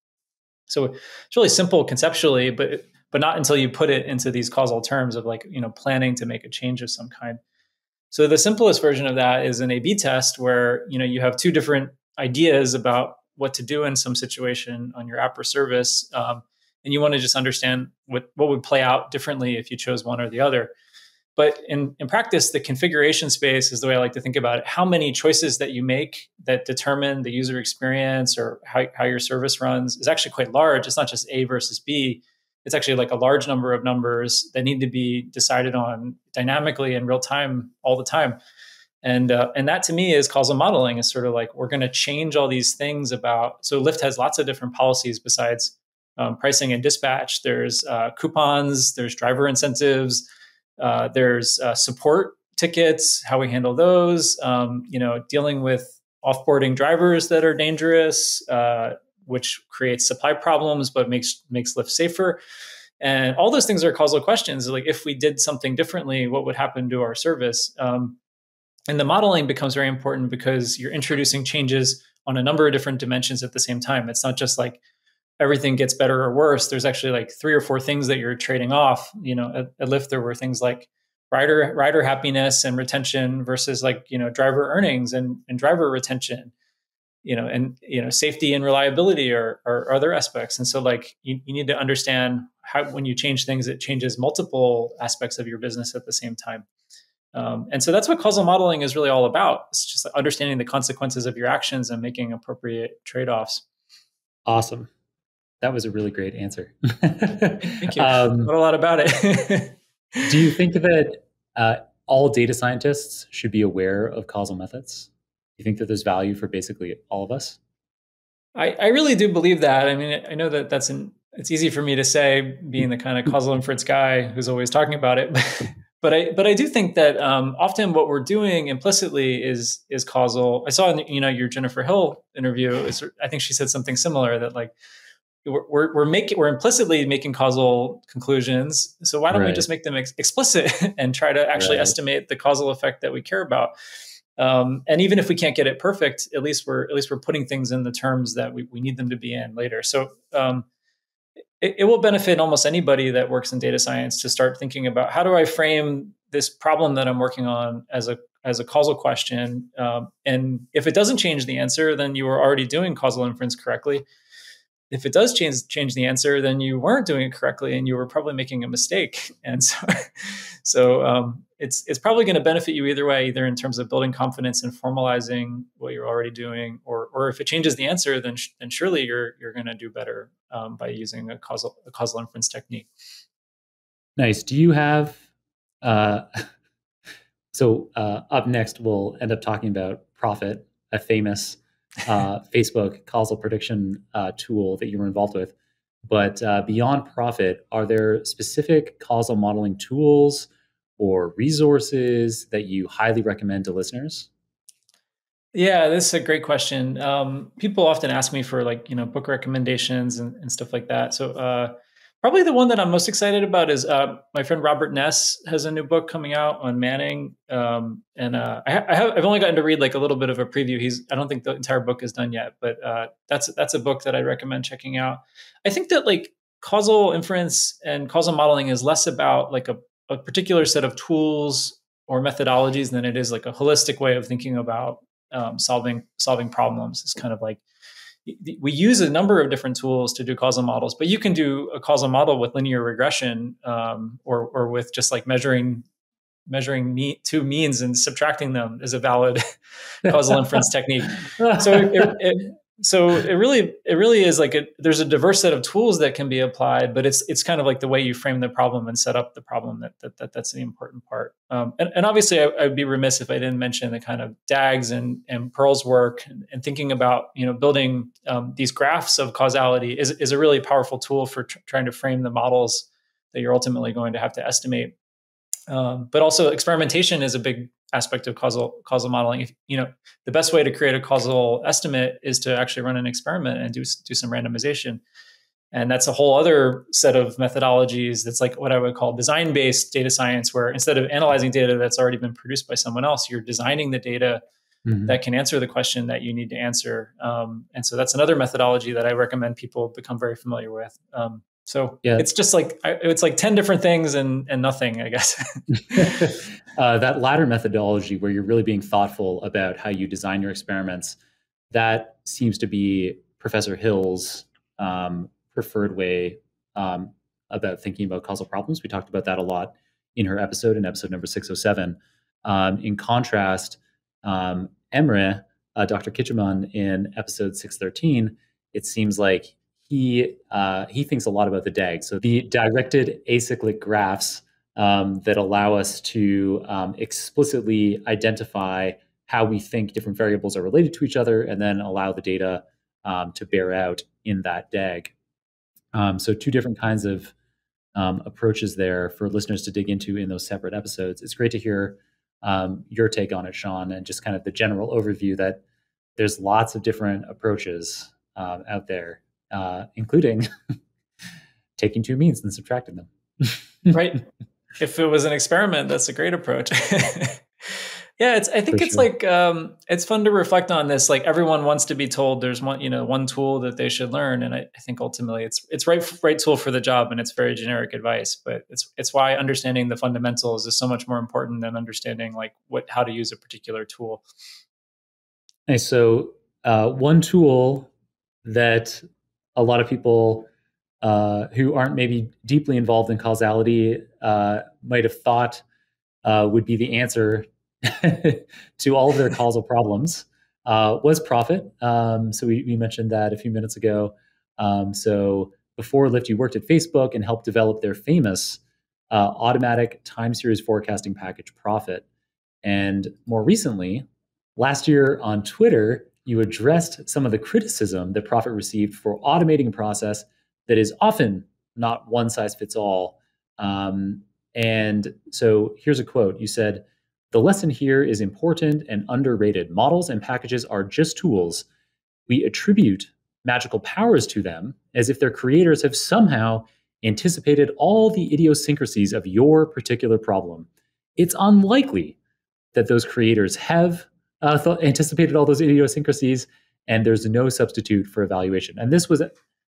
So it's really simple conceptually, but but not until you put it into these causal terms of like you know planning to make a change of some kind. So the simplest version of that is an A/B test where you know you have two different ideas about what to do in some situation on your app or service, um, and you want to just understand what what would play out differently if you chose one or the other. But in, in practice, the configuration space is the way I like to think about it. How many choices that you make that determine the user experience or how, how your service runs is actually quite large. It's not just A versus B. It's actually like a large number of numbers that need to be decided on dynamically in real time all the time. And uh, and that to me is causal modeling. Is sort of like we're going to change all these things about so lyft has lots of different policies besides um, pricing and dispatch. There's uh, coupons there's driver incentives uh, there's uh, support tickets how we handle those um, you know dealing with offboarding drivers that are dangerous uh, which creates supply problems but makes makes Lyft safer. And all those things are causal questions. Like if we did something differently, what would happen to our service? Um, and the modeling becomes very important because you're introducing changes on a number of different dimensions at the same time. It's not just like everything gets better or worse. There's actually like three or four things that you're trading off. You know, at, at Lyft there were things like rider rider happiness and retention versus like you know driver earnings and, and driver retention you know and you know safety and reliability are, are other aspects and so like you, you need to understand how when you change things it changes multiple aspects of your business at the same time um, and so that's what causal modeling is really all about it's just understanding the consequences of your actions and making appropriate trade-offs awesome that was a really great answer thank you um, a lot about it do you think that uh, all data scientists should be aware of causal methods Do you think that there's value for basically all of us? I, I really do believe that. I mean, I know that that's an, it's easy for me to say being the kind of causal inference guy who's always talking about it. but I, but I do think that um, often what we're doing implicitly is, is causal. I saw in, you know, your Jennifer Hill interview, is, I think she said something similar that like, we're, we're, making, we're implicitly making causal conclusions. So why don't right. we just make them ex- explicit and try to actually right. estimate the causal effect that we care about? Um, and even if we can't get it perfect, at least we're at least we're putting things in the terms that we, we need them to be in later. So um, it, it, will benefit almost anybody that works in data science to start thinking about how do I frame this problem that I'm working on as a as a causal question. Um, and if it doesn't change the answer, then you are already doing causal inference correctly. If it does change change the answer, then you weren't doing it correctly, and you were probably making a mistake. And so, so um, it's it's probably going to benefit you either way, either in terms of building confidence and formalizing what you're already doing, or or if it changes the answer, then sh- then surely you're you're going to do better um, by using a causal a causal inference technique. Nice. Do you have? Uh, so uh, up next, we'll end up talking about Prophet, a famous uh, Facebook causal prediction uh, tool that you were involved with. But uh, beyond Prophet, are there specific causal modeling tools or resources that you highly recommend to listeners? Yeah, this is a great question. Um, people often ask me for like you know book recommendations and, and stuff like that. So uh, Probably the one that I'm most excited about is uh, my friend Robert Ness has a new book coming out on Manning, um, and uh, I, I have I've only gotten to read like a little bit of a preview. He's I don't think the entire book is done yet, but uh, that's that's a book that I recommend checking out. I think that like causal inference and causal modeling is less about like a, a particular set of tools or methodologies than it is like a holistic way of thinking about um, solving solving problems. It's kind of like we use a number of different tools to do causal models, but you can do a causal model with linear regression um, or, or with just like measuring measuring me- two means and subtracting them is a valid causal inference technique. So it, it, so it really it really is like a, there's a diverse set of tools that can be applied but it's it's kind of like the way you frame the problem and set up the problem that, that, that that's the important part. Um, and, and obviously I, would be remiss if i didn't mention the kind of dags and and pearl's work and, and thinking about you know building um, these graphs of causality is, is a really powerful tool for tr- trying to frame the models that you're ultimately going to have to estimate. Um, but also experimentation is a big aspect of causal causal modeling. If, you know, the best way to create a causal estimate is to actually run an experiment and do do some randomization. And that's a whole other set of methodologies that's like what I would call design based data science, where instead of analyzing data that's already been produced by someone else, you're designing the data mm-hmm. that can answer the question that you need to answer. Um, and so that's another methodology that I recommend people become very familiar with. Um, so yeah. it's just like it's like ten different things and and nothing, I guess. uh, that latter methodology, where you're really being thoughtful about how you design your experiments, that seems to be Professor Hill's um, preferred way um, about thinking about causal problems. We talked about that a lot in her episode, in episode number six hundred seven. Um, in contrast, um, Emre, uh, Dr. Kiciman, in episode six thirteen, it seems like he uh, he thinks a lot about the DAG, so the directed acyclic graphs um, that allow us to um, explicitly identify how we think different variables are related to each other, and then allow the data um, to bear out in that DAG. Um, so two different kinds of um, approaches there for listeners to dig into in those separate episodes. It's great to hear um, your take on it, Sean, and just kind of the general overview that there's lots of different approaches out there uh, including taking two means and subtracting them. right. If it was an experiment, that's a great approach. yeah, it's. I think For it's sure. like um, it's fun to reflect on this. Like everyone wants to be told there's one, you know, one tool that they should learn, and I, I think ultimately it's it's right right tool for the job, and it's very generic advice. But it's it's why understanding the fundamentals is so much more important than understanding like what how to use a particular tool. Nice. So uh, one tool that a lot of people uh, who aren't maybe deeply involved in causality uh, might have thought uh, would be the answer to all of their causal problems uh, was Prophet. Um, so we, we, mentioned that a few minutes ago. Um, so before Lyft, you worked at Facebook and helped develop their famous uh, automatic time series forecasting package, Prophet. And more recently, last year on Twitter, you addressed some of the criticism that Prophet received for automating a process that is often not one size fits all. Um, and so here's a quote you said, The lesson here is important and underrated. Models and packages are just tools. We attribute magical powers to them as if their creators have somehow anticipated all the idiosyncrasies of your particular problem. It's unlikely that those creators have uh, thought, anticipated all those idiosyncrasies, and there's no substitute for evaluation. And this was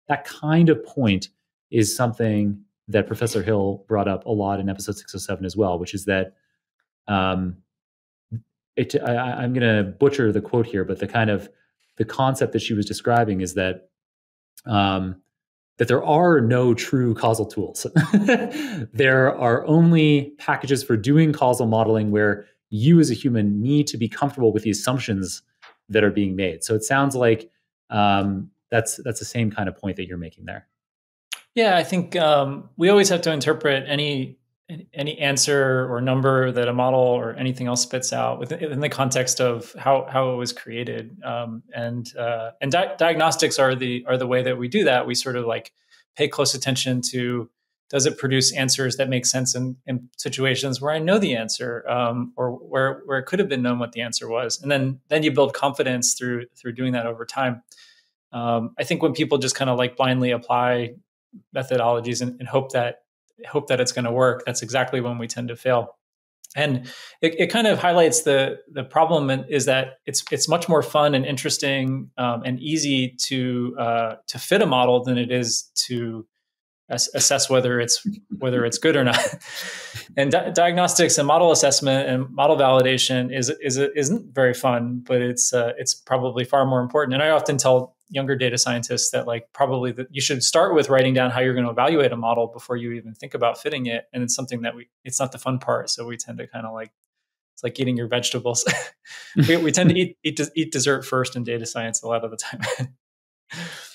that kind of point is something that Professor Hill brought up a lot in episode 607 as well, which is that um, it, I, am going to butcher the quote here, but the kind of the concept that she was describing is that um, that there are no true causal tools. there are only packages for doing causal modeling where you as a human need to be comfortable with the assumptions that are being made. So it sounds like um, that's that's the same kind of point that you're making there. Yeah, I think um, we always have to interpret any any answer or number that a model or anything else spits out within, the context of how how it was created. Um, and uh, and di- diagnostics are the are the way that we do that. We sort of like pay close attention to does it produce answers that make sense in, in situations where I know the answer um, or where where it could have been known what the answer was, and then then you build confidence through through doing that over time. Um, I think when people just kind of like blindly apply methodologies and, and hope that hope that it's going to work, that's exactly when we tend to fail. And it, it kind of highlights the the problem is that it's it's much more fun and interesting um, and easy to uh, to fit a model than it is to assess whether it's whether it's good or not. and di- diagnostics and model assessment and model validation is is isn't very fun, but it's uh, it's probably far more important. And I often tell younger data scientists that like probably that you should start with writing down how you're going to evaluate a model before you even think about fitting it. And it's something that we it's not the fun part, so we tend to kind of like it's like eating your vegetables. we, we tend to eat eat eat dessert first in data science a lot of the time.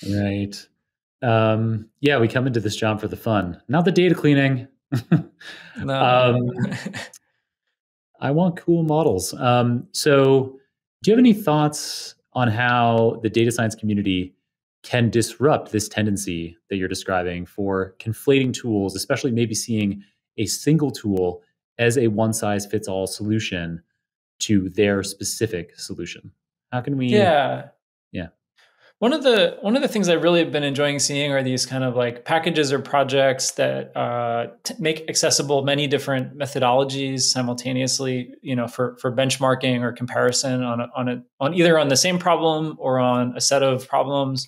right. Um, yeah, we come into this job for the fun, not the data cleaning. no. Um, I want cool models. Um, so, do you have any thoughts on how the data science community can disrupt this tendency that you're describing for conflating tools, especially maybe seeing a single tool as a one size fits all solution to their specific solution? How can we? Yeah. Yeah. One of the one of the things I've really been enjoying seeing are these kind of like packages or projects that uh, t- make accessible many different methodologies simultaneously. You know, for for benchmarking or comparison on a, on a on either on the same problem or on a set of problems.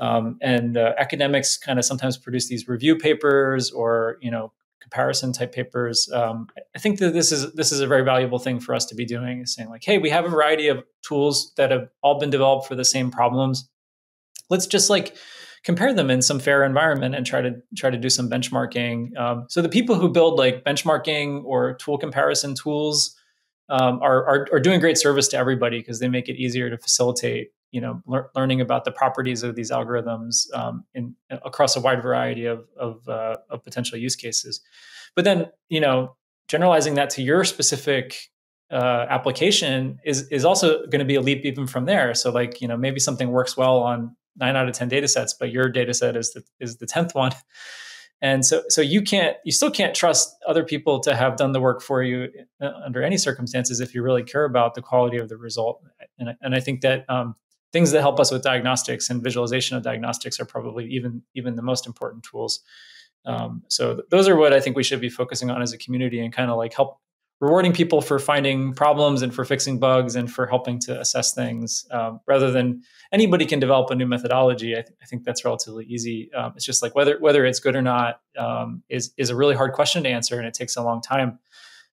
Um, and uh, academics kind of sometimes produce these review papers or you know comparison type papers. Um, I think that this is this is a very valuable thing for us to be doing. Is saying like, hey, we have a variety of tools that have all been developed for the same problems. Let's just like compare them in some fair environment and try to try to do some benchmarking. Um, so the people who build like benchmarking or tool comparison tools um, are, are, are doing great service to everybody because they make it easier to facilitate you know lear- learning about the properties of these algorithms um, in across a wide variety of of, uh, of potential use cases. But then you know generalizing that to your specific uh, application is is also going to be a leap even from there. So like you know maybe something works well on nine out of ten data sets, but your data set is the is the tenth one. And so, so you can't, you still can't trust other people to have done the work for you uh, under any circumstances if you really care about the quality of the result. And, and I think that um, things that help us with diagnostics and visualization of diagnostics are probably even even the most important tools. Um, so th- those are what I think we should be focusing on as a community and kind of like help rewarding people for finding problems and for fixing bugs and for helping to assess things um, rather than anybody can develop a new methodology. I, th- I think that's relatively easy. Um, it's just like whether whether it's good or not um, is is a really hard question to answer and it takes a long time.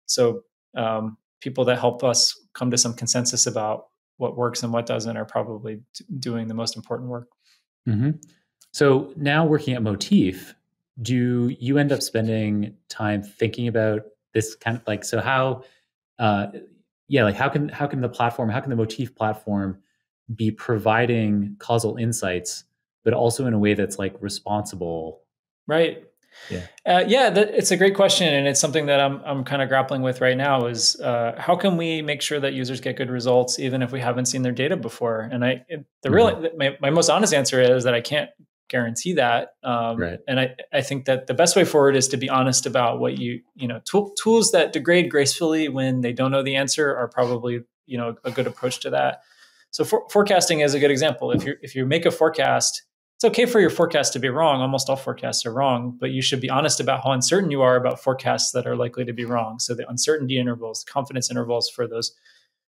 So um, people that help us come to some consensus about what works and what doesn't are probably doing the most important work. Mm-hmm. So now working at Motif, do you end up spending time thinking about this kind of like so how uh, yeah like how can how can the platform how can the Motif platform be providing causal insights but also in a way that's like responsible right yeah, uh, yeah, that, it's a great question, and it's something that I'm I'm kind of grappling with right now. Is uh, how can we make sure that users get good results even if we haven't seen their data before? And I, it, the mm-hmm. real my, my most honest answer is that I can't guarantee that. Um, right. And I I think that the best way forward is to be honest about what you you know tool, tools that degrade gracefully when they don't know the answer are probably you know a good approach to that. So for, forecasting is a good example. If you if you make a forecast it's okay for your forecast to be wrong. Almost all forecasts are wrong, but you should be honest about how uncertain you are about forecasts that are likely to be wrong. So the uncertainty intervals, confidence intervals for those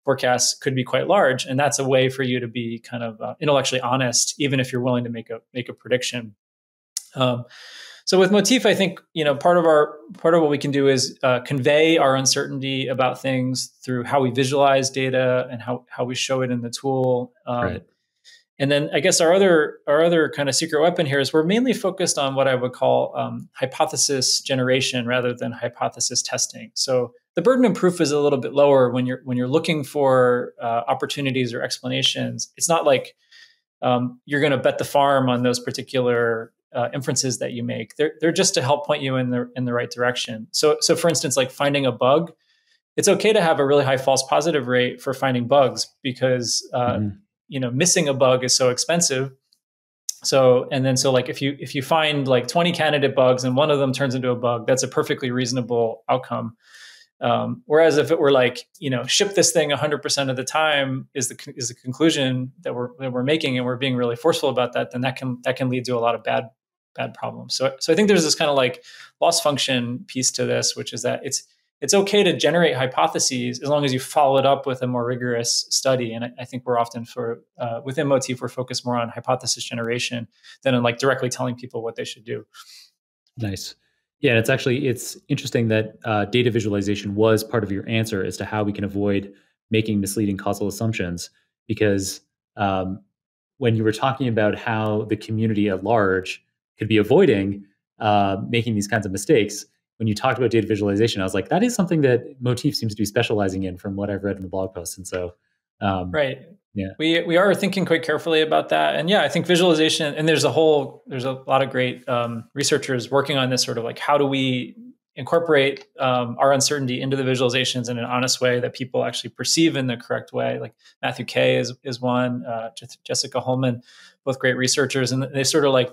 forecasts could be quite large, and that's a way for you to be kind of uh, intellectually honest, even if you're willing to make a make a prediction. Um, so with Motif, I think you know part of our part of what we can do is uh, convey our uncertainty about things through how we visualize data and how how we show it in the tool. Um, right And then I guess our other our other kind of secret weapon here is we're mainly focused on what I would call um, hypothesis generation rather than hypothesis testing. So the burden of proof is a little bit lower when you're when you're looking for uh, opportunities or explanations. It's not like um, you're going to bet the farm on those particular uh, inferences that you make. They're they're just to help point you in the in the right direction. So so for instance, like finding a bug, it's okay to have a really high false positive rate for finding bugs because uh, mm-hmm you know missing a bug is so expensive. So and then so like if you if you find like 20 candidate bugs and one of them turns into a bug that's a perfectly reasonable outcome. Um, whereas if it were like you know ship this thing 100% of the time is the is the conclusion that we're that we're making and we're being really forceful about that then that can that can lead to a lot of bad bad problems. So so i think there's this kind of like loss function piece to this which is that it's it's okay to generate hypotheses as long as you follow it up with a more rigorous study. And I, I think we're often for uh, within Motif, we're focused more on hypothesis generation than on like directly telling people what they should do. Nice. Yeah, it's actually it's interesting that uh, data visualization was part of your answer as to how we can avoid making misleading causal assumptions. Because um, when you were talking about how the community at large could be avoiding uh, making these kinds of mistakes, when you talked about data visualization, I was like, that is something that Motif seems to be specializing in from what I've read in the blog post. And so, um, right. Yeah. We, we are thinking quite carefully about that. And yeah, I think visualization, and there's a whole, there's a lot of great um, researchers working on this sort of like, how do we incorporate um, our uncertainty into the visualizations in an honest way that people actually perceive in the correct way. Like Matthew Kay is, is one, uh, Jessica Hullman, both great researchers. And they sort of like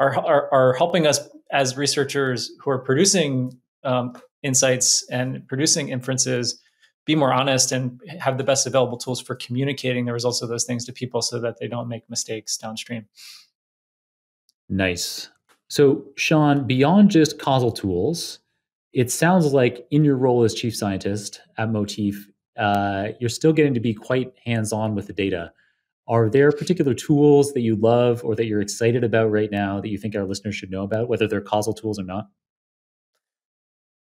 are, are, are helping us as researchers who are producing um, insights and producing inferences be more honest and have the best available tools for communicating the results of those things to people so that they don't make mistakes downstream. Nice. So, Sean, beyond just causal tools, it sounds like in your role as chief scientist at Motif, uh, you're still getting to be quite hands on with the data. Are there particular tools that you love or that you're excited about right now that you think our listeners should know about, whether they're causal tools or not?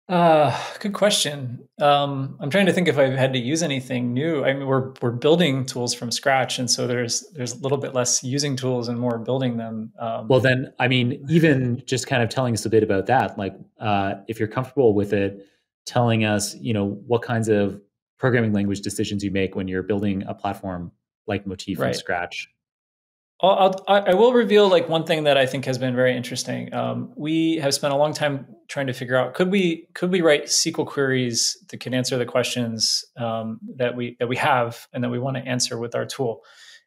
Uh, good question. Um, I'm trying to think if I've had to use anything new. I mean, we're we're building tools from scratch, and so there's there's a little bit less using tools and more building them. Um, well, then, I mean, even just kind of telling us a bit about that, like uh, if you're comfortable with it, telling us, you know, what kinds of programming language decisions you make when you're building a platform like motif right. from scratch? I'll, I'll, reveal like one thing that I think has been very interesting. Um, we have spent a long time trying to figure out could we could we write SQL queries that can answer the questions um, that we that we have and that we want to answer with our tool.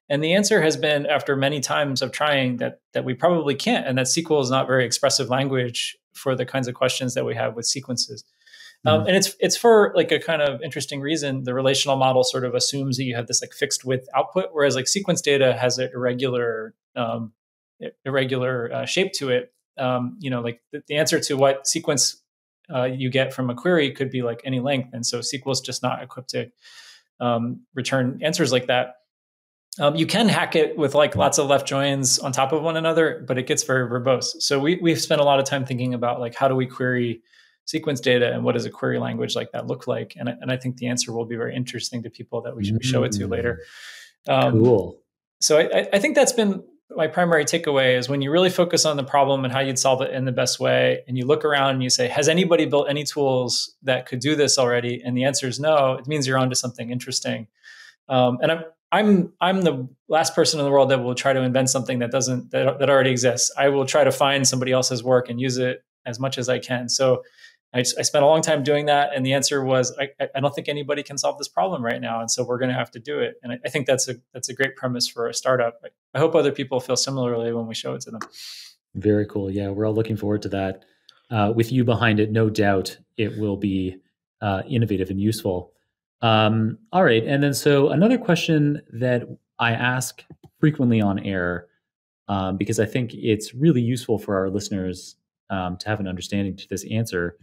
And the answer has been after many times of trying that that we probably can't, and that SQL is not very expressive language for the kinds of questions that we have with sequences. Um, mm-hmm. and it's it's for like a kind of interesting reason. The relational model sort of assumes that you have this like fixed width output, whereas like sequence data has an irregular um, irregular uh, shape to it. Um, you know, like the, the, answer to what sequence uh, you get from a query could be like any length, and so SQL is just not equipped to um, return answers like that. Um, you can hack it with like lots of left joins on top of one another, but it gets very verbose. So we we've spent a lot of time thinking about like how do we query sequence data and what does a query language like that look like? And, and I think the answer will be very interesting to people that we should show it to later. Mm. Um, cool. So I, I think that's been my primary takeaway is when you really focus on the problem and how you'd solve it in the best way, and you look around and you say, "Has anybody built any tools that could do this already?" And the answer is no. It means you're onto something interesting. Um, and I'm I'm I'm the last person in the world that will try to invent something that doesn't that, that already exists. I will try to find somebody else's work and use it as much as I can. So I, I, spent a long time doing that, and the answer was I, I, don't think anybody can solve this problem right now, and so we're going to have to do it. And I, I, think that's a that's a great premise for a startup. I hope other people feel similarly when we show it to them. Very cool. Yeah, we're all looking forward to that. Uh, with you behind it, no doubt it will be uh, innovative and useful. Um, all right, and then so another question that I ask frequently on air um, because I think it's really useful for our listeners um, to have an understanding to this answer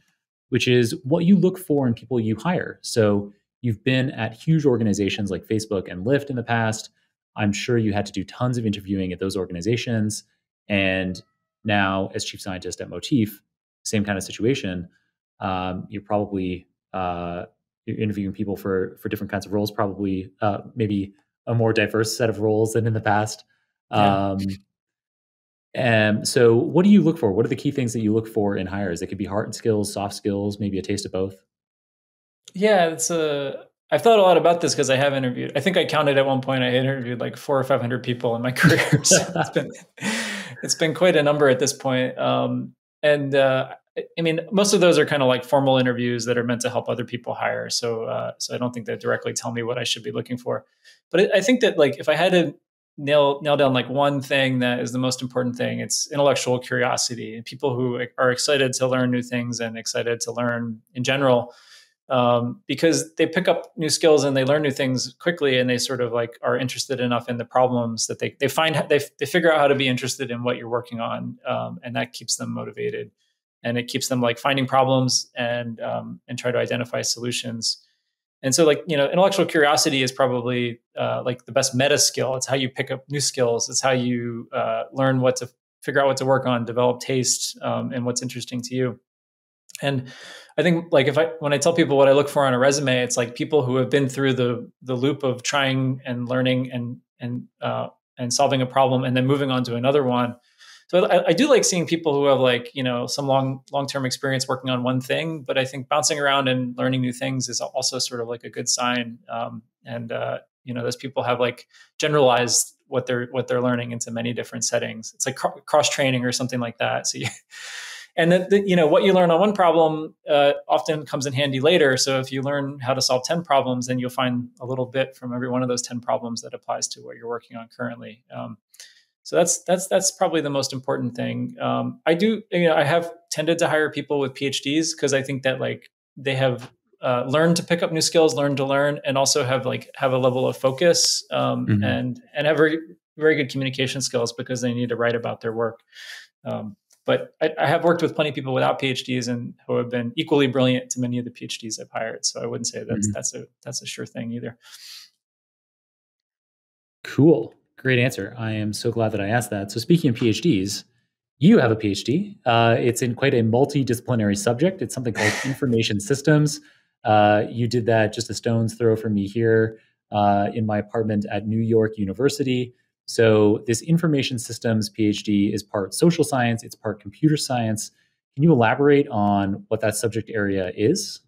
which is what you look for in people you hire. So you've been at huge organizations like Facebook and Lyft in the past. I'm sure you had to do tons of interviewing at those organizations. And now, as chief scientist at Motif, same kind of situation. Um, you're probably uh, you're interviewing people for for different kinds of roles, probably uh, maybe a more diverse set of roles than in the past. Yeah. Um, and so, what do you look for? What are the key things that you look for in hires? It could be hard skills, soft skills, maybe a taste of both. Yeah, it's a. I've thought a lot about this because I have interviewed. I think I counted at one point. I interviewed like four or five hundred people in my career. so it's been it's been quite a number at this point. Um, and uh, I mean, most of those are kind of like formal interviews that are meant to help other people hire. So, uh, so I don't think they directly tell me what I should be looking for. But I think that like if I had to nail nail down like one thing that is the most important thing. It's intellectual curiosity. And people who are excited to learn new things and excited to learn in general um, because they pick up new skills and they learn new things quickly and they sort of like are interested enough in the problems that they, they find they, they figure out how to be interested in what you're working on um, and that keeps them motivated. And it keeps them like finding problems and um, and try to identify solutions and so, like, you know, intellectual curiosity is probably uh, like the best meta skill. It's how you pick up new skills. It's how you uh, learn what to figure out what to work on, develop taste, um, and what's interesting to you. And I think, like, if I when I tell people what I look for on a resume, it's like people who have been through the the loop of trying and learning and and uh, and solving a problem, and then moving on to another one so I, I, do like seeing people who have like you know some long long term experience working on one thing but i think bouncing around and learning new things is also sort of like a good sign um, and uh, you know those people have like generalized what they're what they're learning into many different settings. It's like cross training or something like that. So you, and then the, you know what you learn on one problem uh, often comes in handy later. So if you learn how to solve 10 problems then you'll find a little bit from every one of those 10 problems that applies to what you're working on currently. Um, so that's that's that's probably the most important thing. Um, I do, you know, I have tended to hire people with PhDs because I think that like they have uh, learned to pick up new skills, learn to learn, and also have like have a level of focus um, mm-hmm. and and have very very good communication skills because they need to write about their work. Um, but I, I, have worked with plenty of people without PhDs and who have been equally brilliant to many of the PhDs I've hired. So I wouldn't say that's mm-hmm. that's a that's a sure thing either. Cool. Great answer. I am so glad that I asked that. So, speaking of PhDs, you have a PhD. Uh, it's in quite a multidisciplinary subject. It's something called information systems. Uh, you did that just a stone's throw from me here uh, in my apartment at New York University. So, this information systems PhD is part social science, it's part computer science. Can you elaborate on what that subject area is?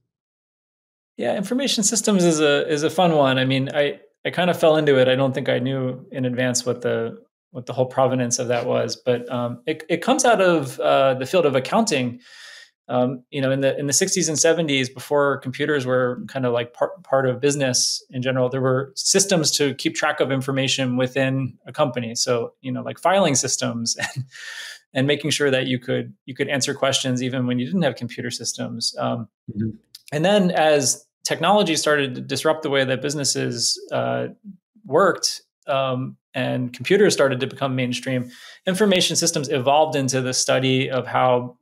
Yeah, information systems is a is a fun one. I mean, I I kind of fell into it. I don't think I knew in advance what the what the whole provenance of that was, but um, it, it comes out of uh, the field of accounting. Um, you know, in the in the 60s and 70s, before computers were kind of like part part of business in general, there were systems to keep track of information within a company. So, you know, like filing systems and and making sure that you could you could answer questions even when you didn't have computer systems. Um, mm-hmm. And then as technology started to disrupt the way that businesses uh, worked um, and computers started to become mainstream information systems evolved into the study of how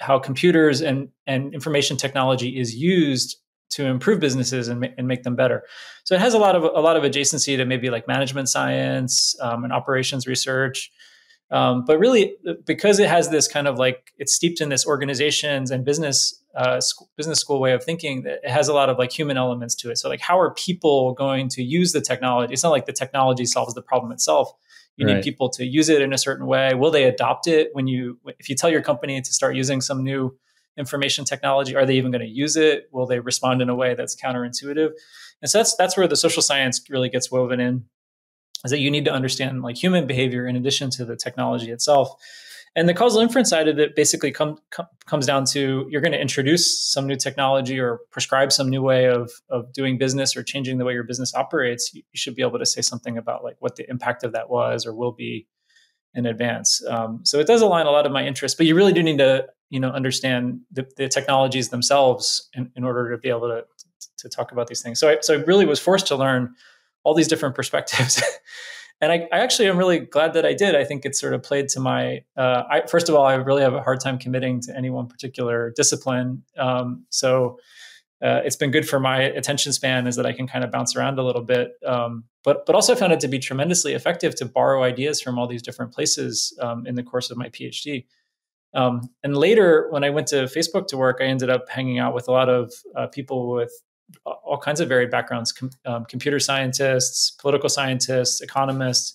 how computers and and information technology is used to improve businesses and, ma- and make them better. So it has a lot of a lot of adjacency to maybe like management science um, and operations research um, but really, because it has this kind of like it's steeped in this organizations and business uh, sc- business school way of thinking, it has a lot of like human elements to it. So like, how are people going to use the technology? It's not like the technology solves the problem itself. You right. need people to use it in a certain way. Will they adopt it when you if you tell your company to start using some new information technology? Are they even going to use it? Will they respond in a way that's counterintuitive? And so that's that's where the social science really gets woven in is that you need to understand like human behavior in addition to the technology itself. And the causal inference side of it basically com- com- comes down to you're going to introduce some new technology or prescribe some new way of, of doing business or changing the way your business operates. You, you should be able to say something about like what the impact of that was or will be in advance. Um, so it does align a lot of my interests, but you really do need to you know understand the, the technologies themselves in, in, order to be able to, to talk about these things. So I, so I really was forced to learn all these different perspectives. and I, I, actually am really glad that I did. I think it sort of played to my. Uh, I, first of all, I really have a hard time committing to any one particular discipline. Um, so uh, it's been good for my attention span is that I can kind of bounce around a little bit. Um, but but also found it to be tremendously effective to borrow ideas from all these different places um, in the course of my PhD. Um, and later, when I went to Facebook to work, I ended up hanging out with a lot of uh, people with all kinds of varied backgrounds com, um, computer scientists, political scientists, economists.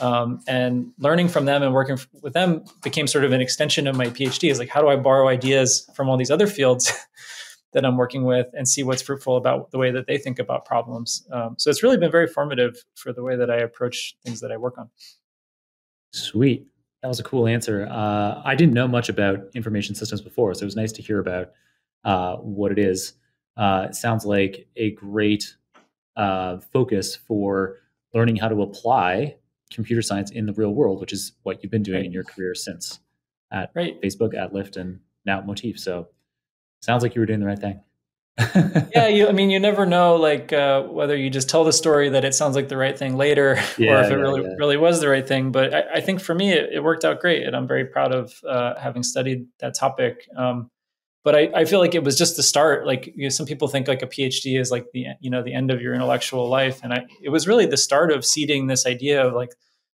Um, and learning from them and working with them became sort of an extension of my PhD. Is like, how do I borrow ideas from all these other fields that I'm working with and see what's fruitful about the way that they think about problems? Um, so it's really been very formative for the way that I approach things that I work on. Sweet. That was a cool answer. Uh, I didn't know much about information systems before, so it was nice to hear about uh, what it is. Uh, it sounds like a great uh, focus for learning how to apply computer science in the real world, which is what you've been doing right. in your career since at right. Facebook, at Lyft, and now at Motif. So sounds like you were doing the right thing. yeah, you, I mean, you never know, like uh, whether you just tell the story that it sounds like the right thing later, yeah, or if it yeah, really, yeah. really was the right thing. But I, I think for me, it, it, worked out great, and I'm very proud of uh, having studied that topic. Um, but I, I, feel like it was just the start. Like you know, some people think like a PhD is like the you know the end of your intellectual life, and I, it was really the start of seeding this idea of like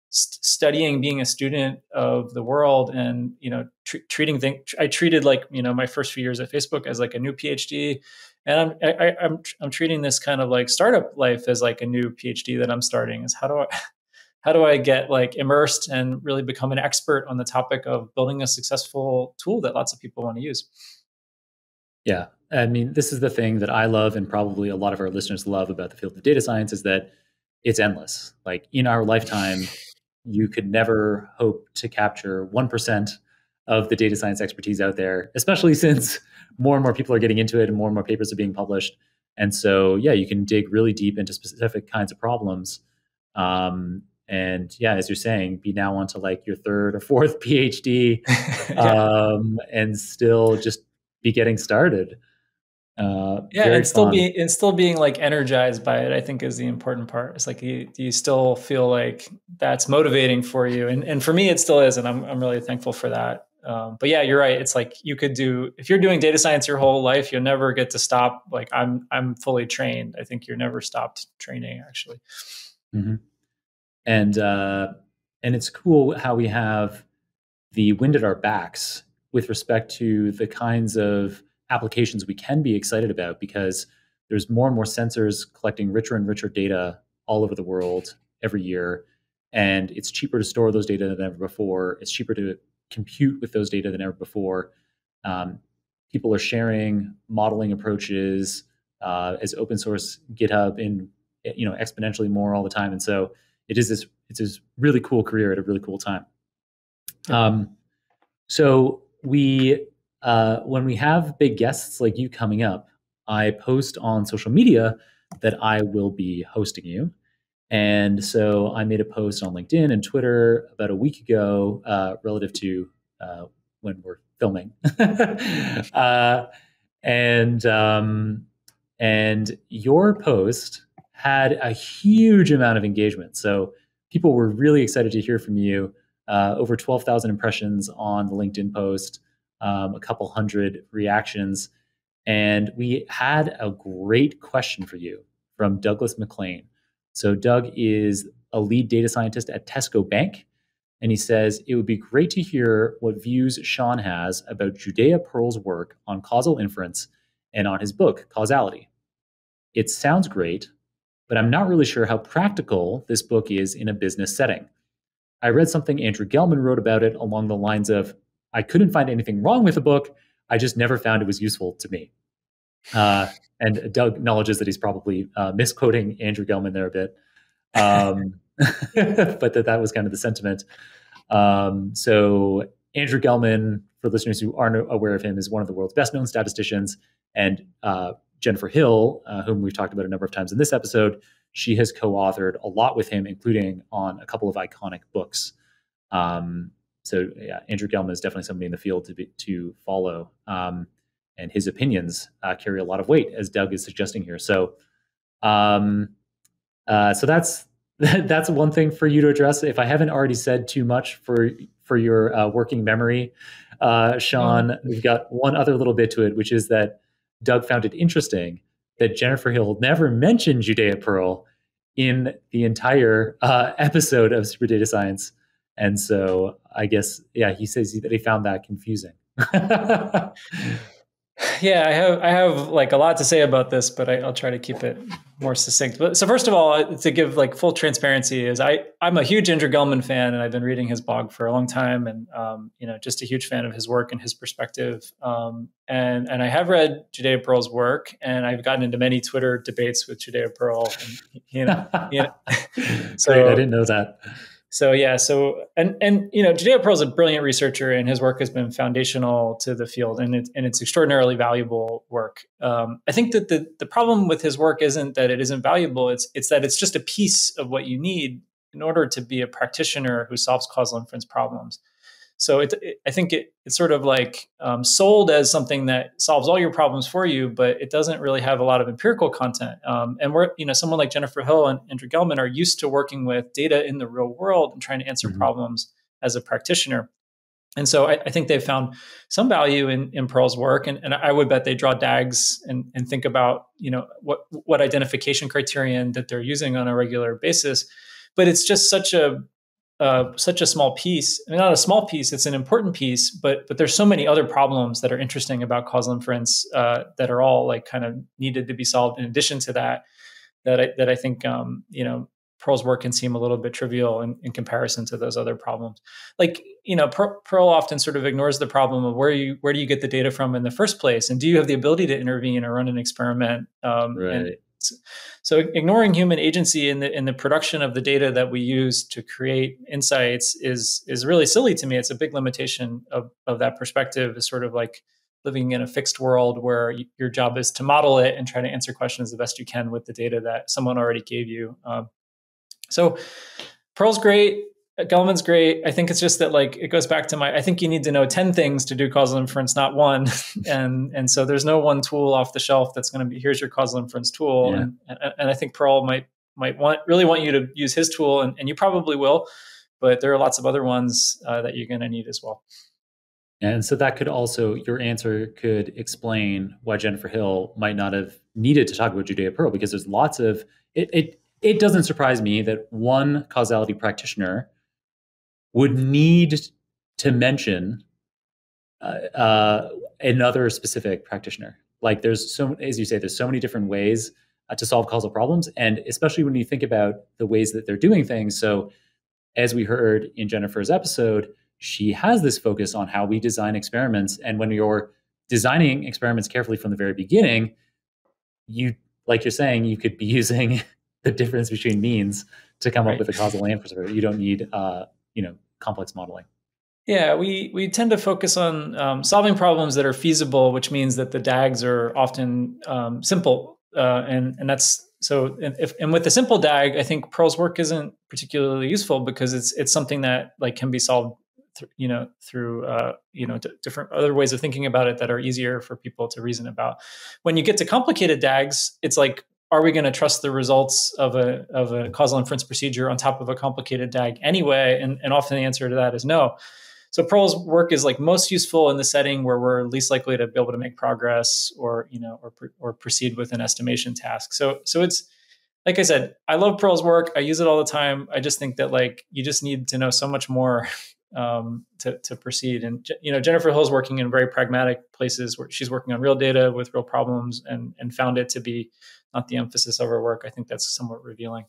st- studying, being a student of the world, and you know tr- treating things. I treated like you know my first few years at Facebook as like a new PhD and I'm I, i am I'm treating this kind of like startup life as like a new PhD that I'm starting. Is how do I how do I get like immersed and really become an expert on the topic of building a successful tool that lots of people want to use? Yeah, I mean, this is the thing that I love, and probably a lot of our listeners love about the field of data science is that it's endless. Like in our lifetime, you could never hope to capture one percent of the data science expertise out there, especially since more and more people are getting into it and more and more papers are being published. And so, yeah, you can dig really deep into specific kinds of problems. Um, and yeah, as you're saying, be now onto like your third or fourth PhD yeah. um, and still just be getting started. Uh, yeah, and still fun. be and still being like energized by it. I think is the important part. It's like you, do you still feel like that's motivating for you? And and for me, it still is, and I'm I'm really thankful for that. Um, but yeah, you're right. It's like you could do if you're doing data science your whole life, you'll never get to stop. Like I'm, I'm fully trained. I think you're never stopped training actually. Mm-hmm. And uh, and it's cool how we have the wind at our backs with respect to the kinds of applications we can be excited about because there's more and more sensors collecting richer and richer data all over the world every year and it's cheaper to store those data than ever before it's cheaper to compute with those data than ever before. Um, people are sharing modeling approaches uh, as open source GitHub in you know exponentially more all the time, and so it is this it's this really cool career at a really cool time. Um, so we uh, when we have big guests like you coming up, I post on social media that I will be hosting you. And so I made a post on LinkedIn and Twitter about a week ago uh, relative to uh, when we're filming. uh, and um, and your post had a huge amount of engagement. So people were really excited to hear from you. Uh, over 12,000 impressions on the LinkedIn post, um, a couple hundred reactions. And we had a great question for you from Douglas McLean. So Doug is a lead data scientist at Tesco Bank. And he says, it would be great to hear what views Sean has about Judea Pearl's work on causal inference and on his book, Causality. It sounds great, but I'm not really sure how practical this book is in a business setting. I read something Andrew Gelman wrote about it along the lines of I couldn't find anything wrong with the book, I just never found it was useful to me. Uh, and Doug acknowledges that he's probably uh, misquoting Andrew Gelman there a bit, um, but that that was kind of the sentiment. Um, so Andrew Gelman, for listeners who aren't aware of him, is one of the world's best known statisticians, and uh, Jennifer Hill, uh, whom we've talked about a number of times in this episode, she has co-authored a lot with him, including on a couple of iconic books. Um, so yeah, Andrew Gelman is definitely somebody in the field to be, to follow. Um, and his opinions uh, carry a lot of weight, as Doug is suggesting here. So, um, uh, so that's that's one thing for you to address. If I haven't already said too much for for your uh, working memory, uh, Sean, mm. we've got one other little bit to it, which is that Doug found it interesting that Jennifer Hill never mentioned Judea Pearl in the entire uh, episode of Super Data Science, and so I guess yeah, he says that he found that confusing. yeah, I have I have like a lot to say about this, but I, will try to keep it more succinct. But so first of all, uh, to give like full transparency, is I I'm a huge Andrew Gelman fan, and I've been reading his blog for a long time, and um, you know just a huge fan of his work and his perspective. Um, and and I have read Judea Pearl's work, and I've gotten into many Twitter debates with Judea Pearl. And, you know, you know so Great, I didn't know that so yeah so and and you know Judea Pearl is a brilliant researcher and his work has been foundational to the field and it's and it's extraordinarily valuable work. Um, i think that the the problem with his work isn't that it isn't valuable it's it's that it's just a piece of what you need in order to be a practitioner who solves causal inference problems so it, it, I think it, it's sort of like um, sold as something that solves all your problems for you, but it doesn't really have a lot of empirical content. Um, and we're, you know, someone like Jennifer Hill and Andrew Gelman are used to working with data in the real world and trying to answer mm-hmm. problems as a practitioner. And so I, I, think they've found some value in, in Pearl's work, and, and I would bet they draw DAGs and, and think about, you know, what what identification criterion that they're using on a regular basis. But it's just such a such a small piece. I mean, not a small piece; it's an important piece. But but there's so many other problems that are interesting about causal inference uh, that are all like kind of needed to be solved. In addition to that, that I, that I think um, you know Pearl's work can seem a little bit trivial in, in comparison to those other problems. Like you know, Pearl often sort of ignores the problem of where you where do you get the data from in the first place, and do you have the ability to intervene or run an experiment? Um, right. And, so ignoring human agency in the in the production of the data that we use to create insights is is really silly to me. It's a big limitation of of that perspective. Is sort of like living in a fixed world where your job is to model it and try to answer questions the best you can with the data that someone already gave you. Um, so Pearl's great. Gelman's great. I think it's just that like it goes back to my I think you need to know 10 things to do causal inference, not one. and and so there's no one tool off the shelf that's going to be here's your causal inference tool. Yeah. And, and, and I think Pearl might might want really want you to use his tool and, and you probably will, but there are lots of other ones uh, that you're going to need as well. And so that could also your answer could explain why Jennifer Hill might not have needed to talk about Judea Pearl because there's lots of it it it doesn't surprise me that one causality practitioner would need to mention uh, uh, another specific practitioner. Like there's so, as you say, there's so many different ways uh, to solve causal problems, and especially when you think about the ways that they're doing things. So, as we heard in Jennifer's episode, she has this focus on how we design experiments, and when you're designing experiments carefully from the very beginning, you, like you're saying, you could be using the difference between means to come right. up with a causal answer. You don't need uh, you know complex modeling? Yeah, we we tend to focus on um, solving problems that are feasible, which means that the DAGs are often um, simple, uh, and and that's so. And, if, and with the simple DAG, I think Pearl's work isn't particularly useful because it's it's something that like can be solved, you know, through uh, you know different other ways of thinking about it that are easier for people to reason about. When you get to complicated DAGs, it's like are we going to trust the results of a of a causal inference procedure on top of a complicated DAG anyway? And, and often the answer to that is no. So Pearl's work is like most useful in the setting where we're least likely to be able to make progress or you know or or proceed with an estimation task. So so it's like I said, I love Pearl's work. I use it all the time. I just think that like you just need to know so much more um, to, to proceed. And you know, Jennifer Hill's working in very pragmatic places where she's working on real data with real problems, and and found it to be not the emphasis of her work. I think that's somewhat revealing.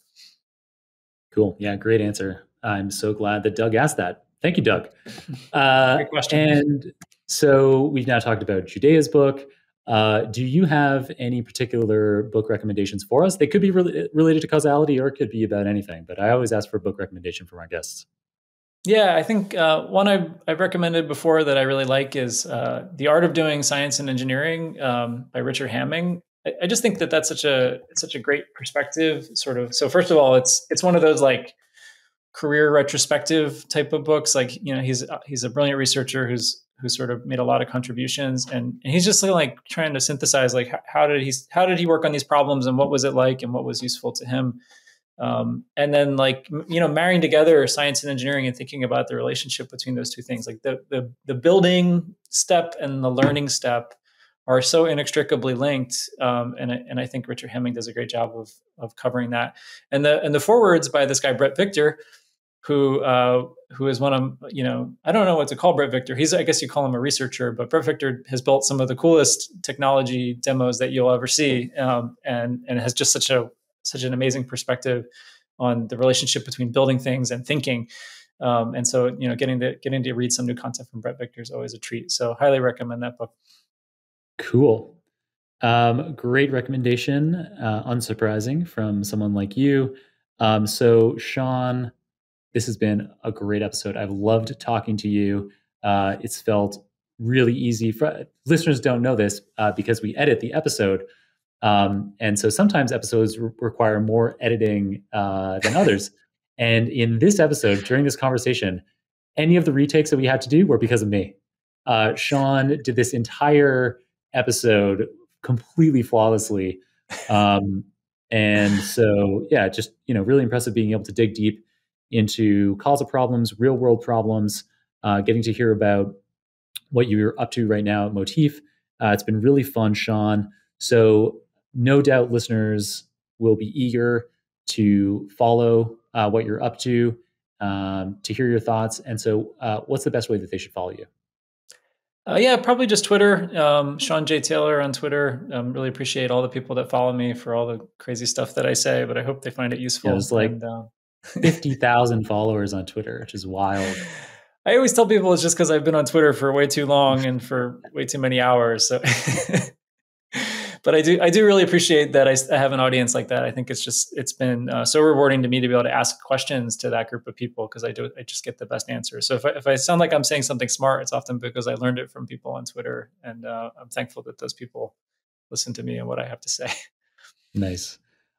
Cool. Yeah, great answer. I'm so glad that Doug asked that. Thank you, Doug. Uh, great question. And so we've now talked about Judea's book. Uh, do you have any particular book recommendations for us? They could be re- related to causality or it could be about anything, but I always ask for a book recommendation from our guests. Yeah, I think uh, one I've, I've, recommended before that I really like is uh, The Art of Doing Science and Engineering um, by Richard Hamming. I, I, just think that that's such a such a great perspective. Sort of. So first of all, it's it's one of those like career retrospective type of books. Like you know, he's he's a brilliant researcher who's who's sort of made a lot of contributions, and, and he's just like trying to synthesize like how, how did he how did he work on these problems and what was it like and what was useful to him um, and then like you know marrying together science and engineering and thinking about the relationship between those two things like the the, the building step and the learning step are so inextricably linked um, and, and I think Richard Hamming does a great job of, of covering that and the and the forewords by this guy Bret Victor who uh, who is one of you know I don't know what to call Bret Victor. He's I guess you call him a researcher, but Bret Victor has built some of the coolest technology demos that you'll ever see, um, and and has just such a such an amazing perspective on the relationship between building things and thinking. Um, and so you know getting to getting to read some new content from Bret Victor is always a treat. So highly recommend that book. Cool. Um, great recommendation, uh, unsurprising from someone like you. Um, so, Sean, this has been a great episode. I've loved talking to you. Uh, it's felt really easy. For listeners, don't know this uh, because we edit the episode, um, and so sometimes episodes re- require more editing uh, than others. and in this episode, during this conversation, any of the retakes that we had to do were because of me. Uh, Sean did this entire episode completely flawlessly. Um, and so, yeah, just you know, really impressive being able to dig deep into causal problems, real world problems, uh, getting to hear about what you're up to right now at Motif. Uh, it's been really fun, Sean. So, no doubt listeners will be eager to follow uh, what you're up to, um, to hear your thoughts. And so, uh, what's the best way that they should follow you? Uh, yeah, probably just Twitter. Um, Sean J. Taylor on Twitter. Um, really appreciate all the people that follow me for all the crazy stuff that I say, but I hope they find it useful. Yeah, there's like and, uh, 50,000 followers on Twitter, which is wild. I always tell people it's just because I've been on Twitter for way too long and for way too many hours. So but I do I do really appreciate that I, I, have an audience like that. I think it's just it's been uh, so rewarding to me to be able to ask questions to that group of people because I do I just get the best answers. So if I, if I sound like I'm saying something smart, it's often because I learned it from people on Twitter, and uh, I'm thankful that those people listen to me and what I have to say. Nice.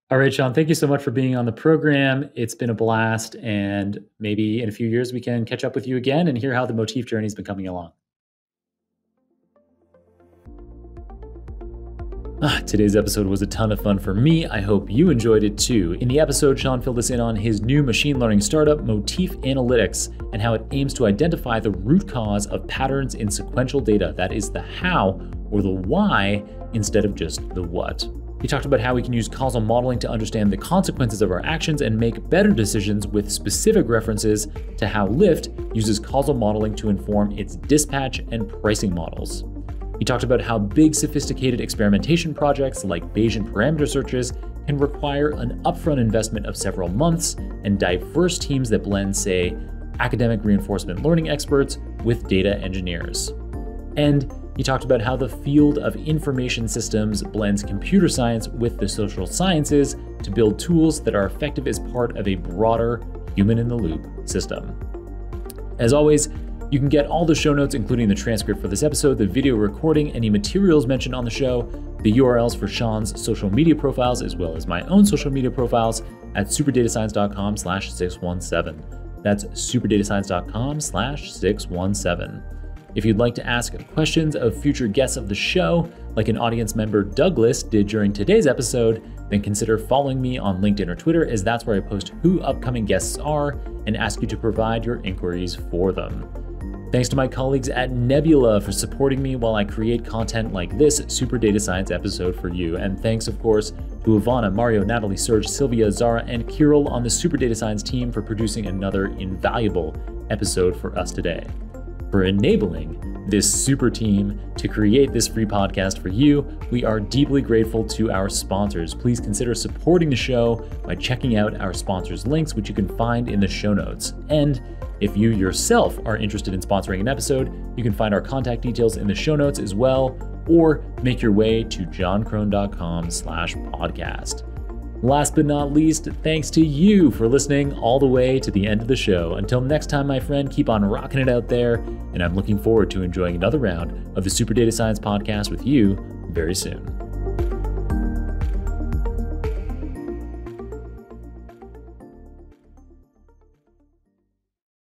All right, Sean, thank you so much for being on the program. It's been a blast. And maybe in a few years, we can catch up with you again and hear how the motif journey has been coming along. Ah, today's episode was a ton of fun for me. I hope you enjoyed it too. In the episode, Sean filled us in on his new machine learning startup, Motif Analytics, and how it aims to identify the root cause of patterns in sequential data. That is the how or the why instead of just the what. He talked about how we can use causal modeling to understand the consequences of our actions and make better decisions with specific references to how Lyft uses causal modeling to inform its dispatch and pricing models. He talked about how big, sophisticated experimentation projects like Bayesian parameter searches can require an upfront investment of several months and diverse teams that blend, say, academic reinforcement learning experts with data engineers. And he talked about how the field of information systems blends computer science with the social sciences to build tools that are effective as part of a broader human in the loop system. As always, you can get all the show notes, including the transcript for this episode, the video recording, any materials mentioned on the show, the URLs for Sean's social media profiles, as well as my own social media profiles at superdatascience.com slash 617. That's superdatascience.com slash 617. If you'd like to ask questions of future guests of the show, like an audience member Douglas did during today's episode, then consider following me on LinkedIn or Twitter, as that's where I post who upcoming guests are and ask you to provide your inquiries for them. Thanks to my colleagues at Nebula for supporting me while I create content like this Super Data Science episode for you. And thanks, of course, to Ivana, Mario, Natalie, Serge, Sylvia, Zara, and Kirill on the Super Data Science team for producing another invaluable episode for us today. For enabling this super team to create this free podcast for you, we are deeply grateful to our sponsors. Please consider supporting the show by checking out our sponsors' links, which you can find in the show notes. And if you yourself are interested in sponsoring an episode, you can find our contact details in the show notes as well, or make your way to jonkrohn.com slash podcast. Last but not least, thanks to you for listening all the way to the end of the show. Until next time, my friend, keep on rocking it out there, and I'm looking forward to enjoying another round of the Super Data Science Podcast with you very soon.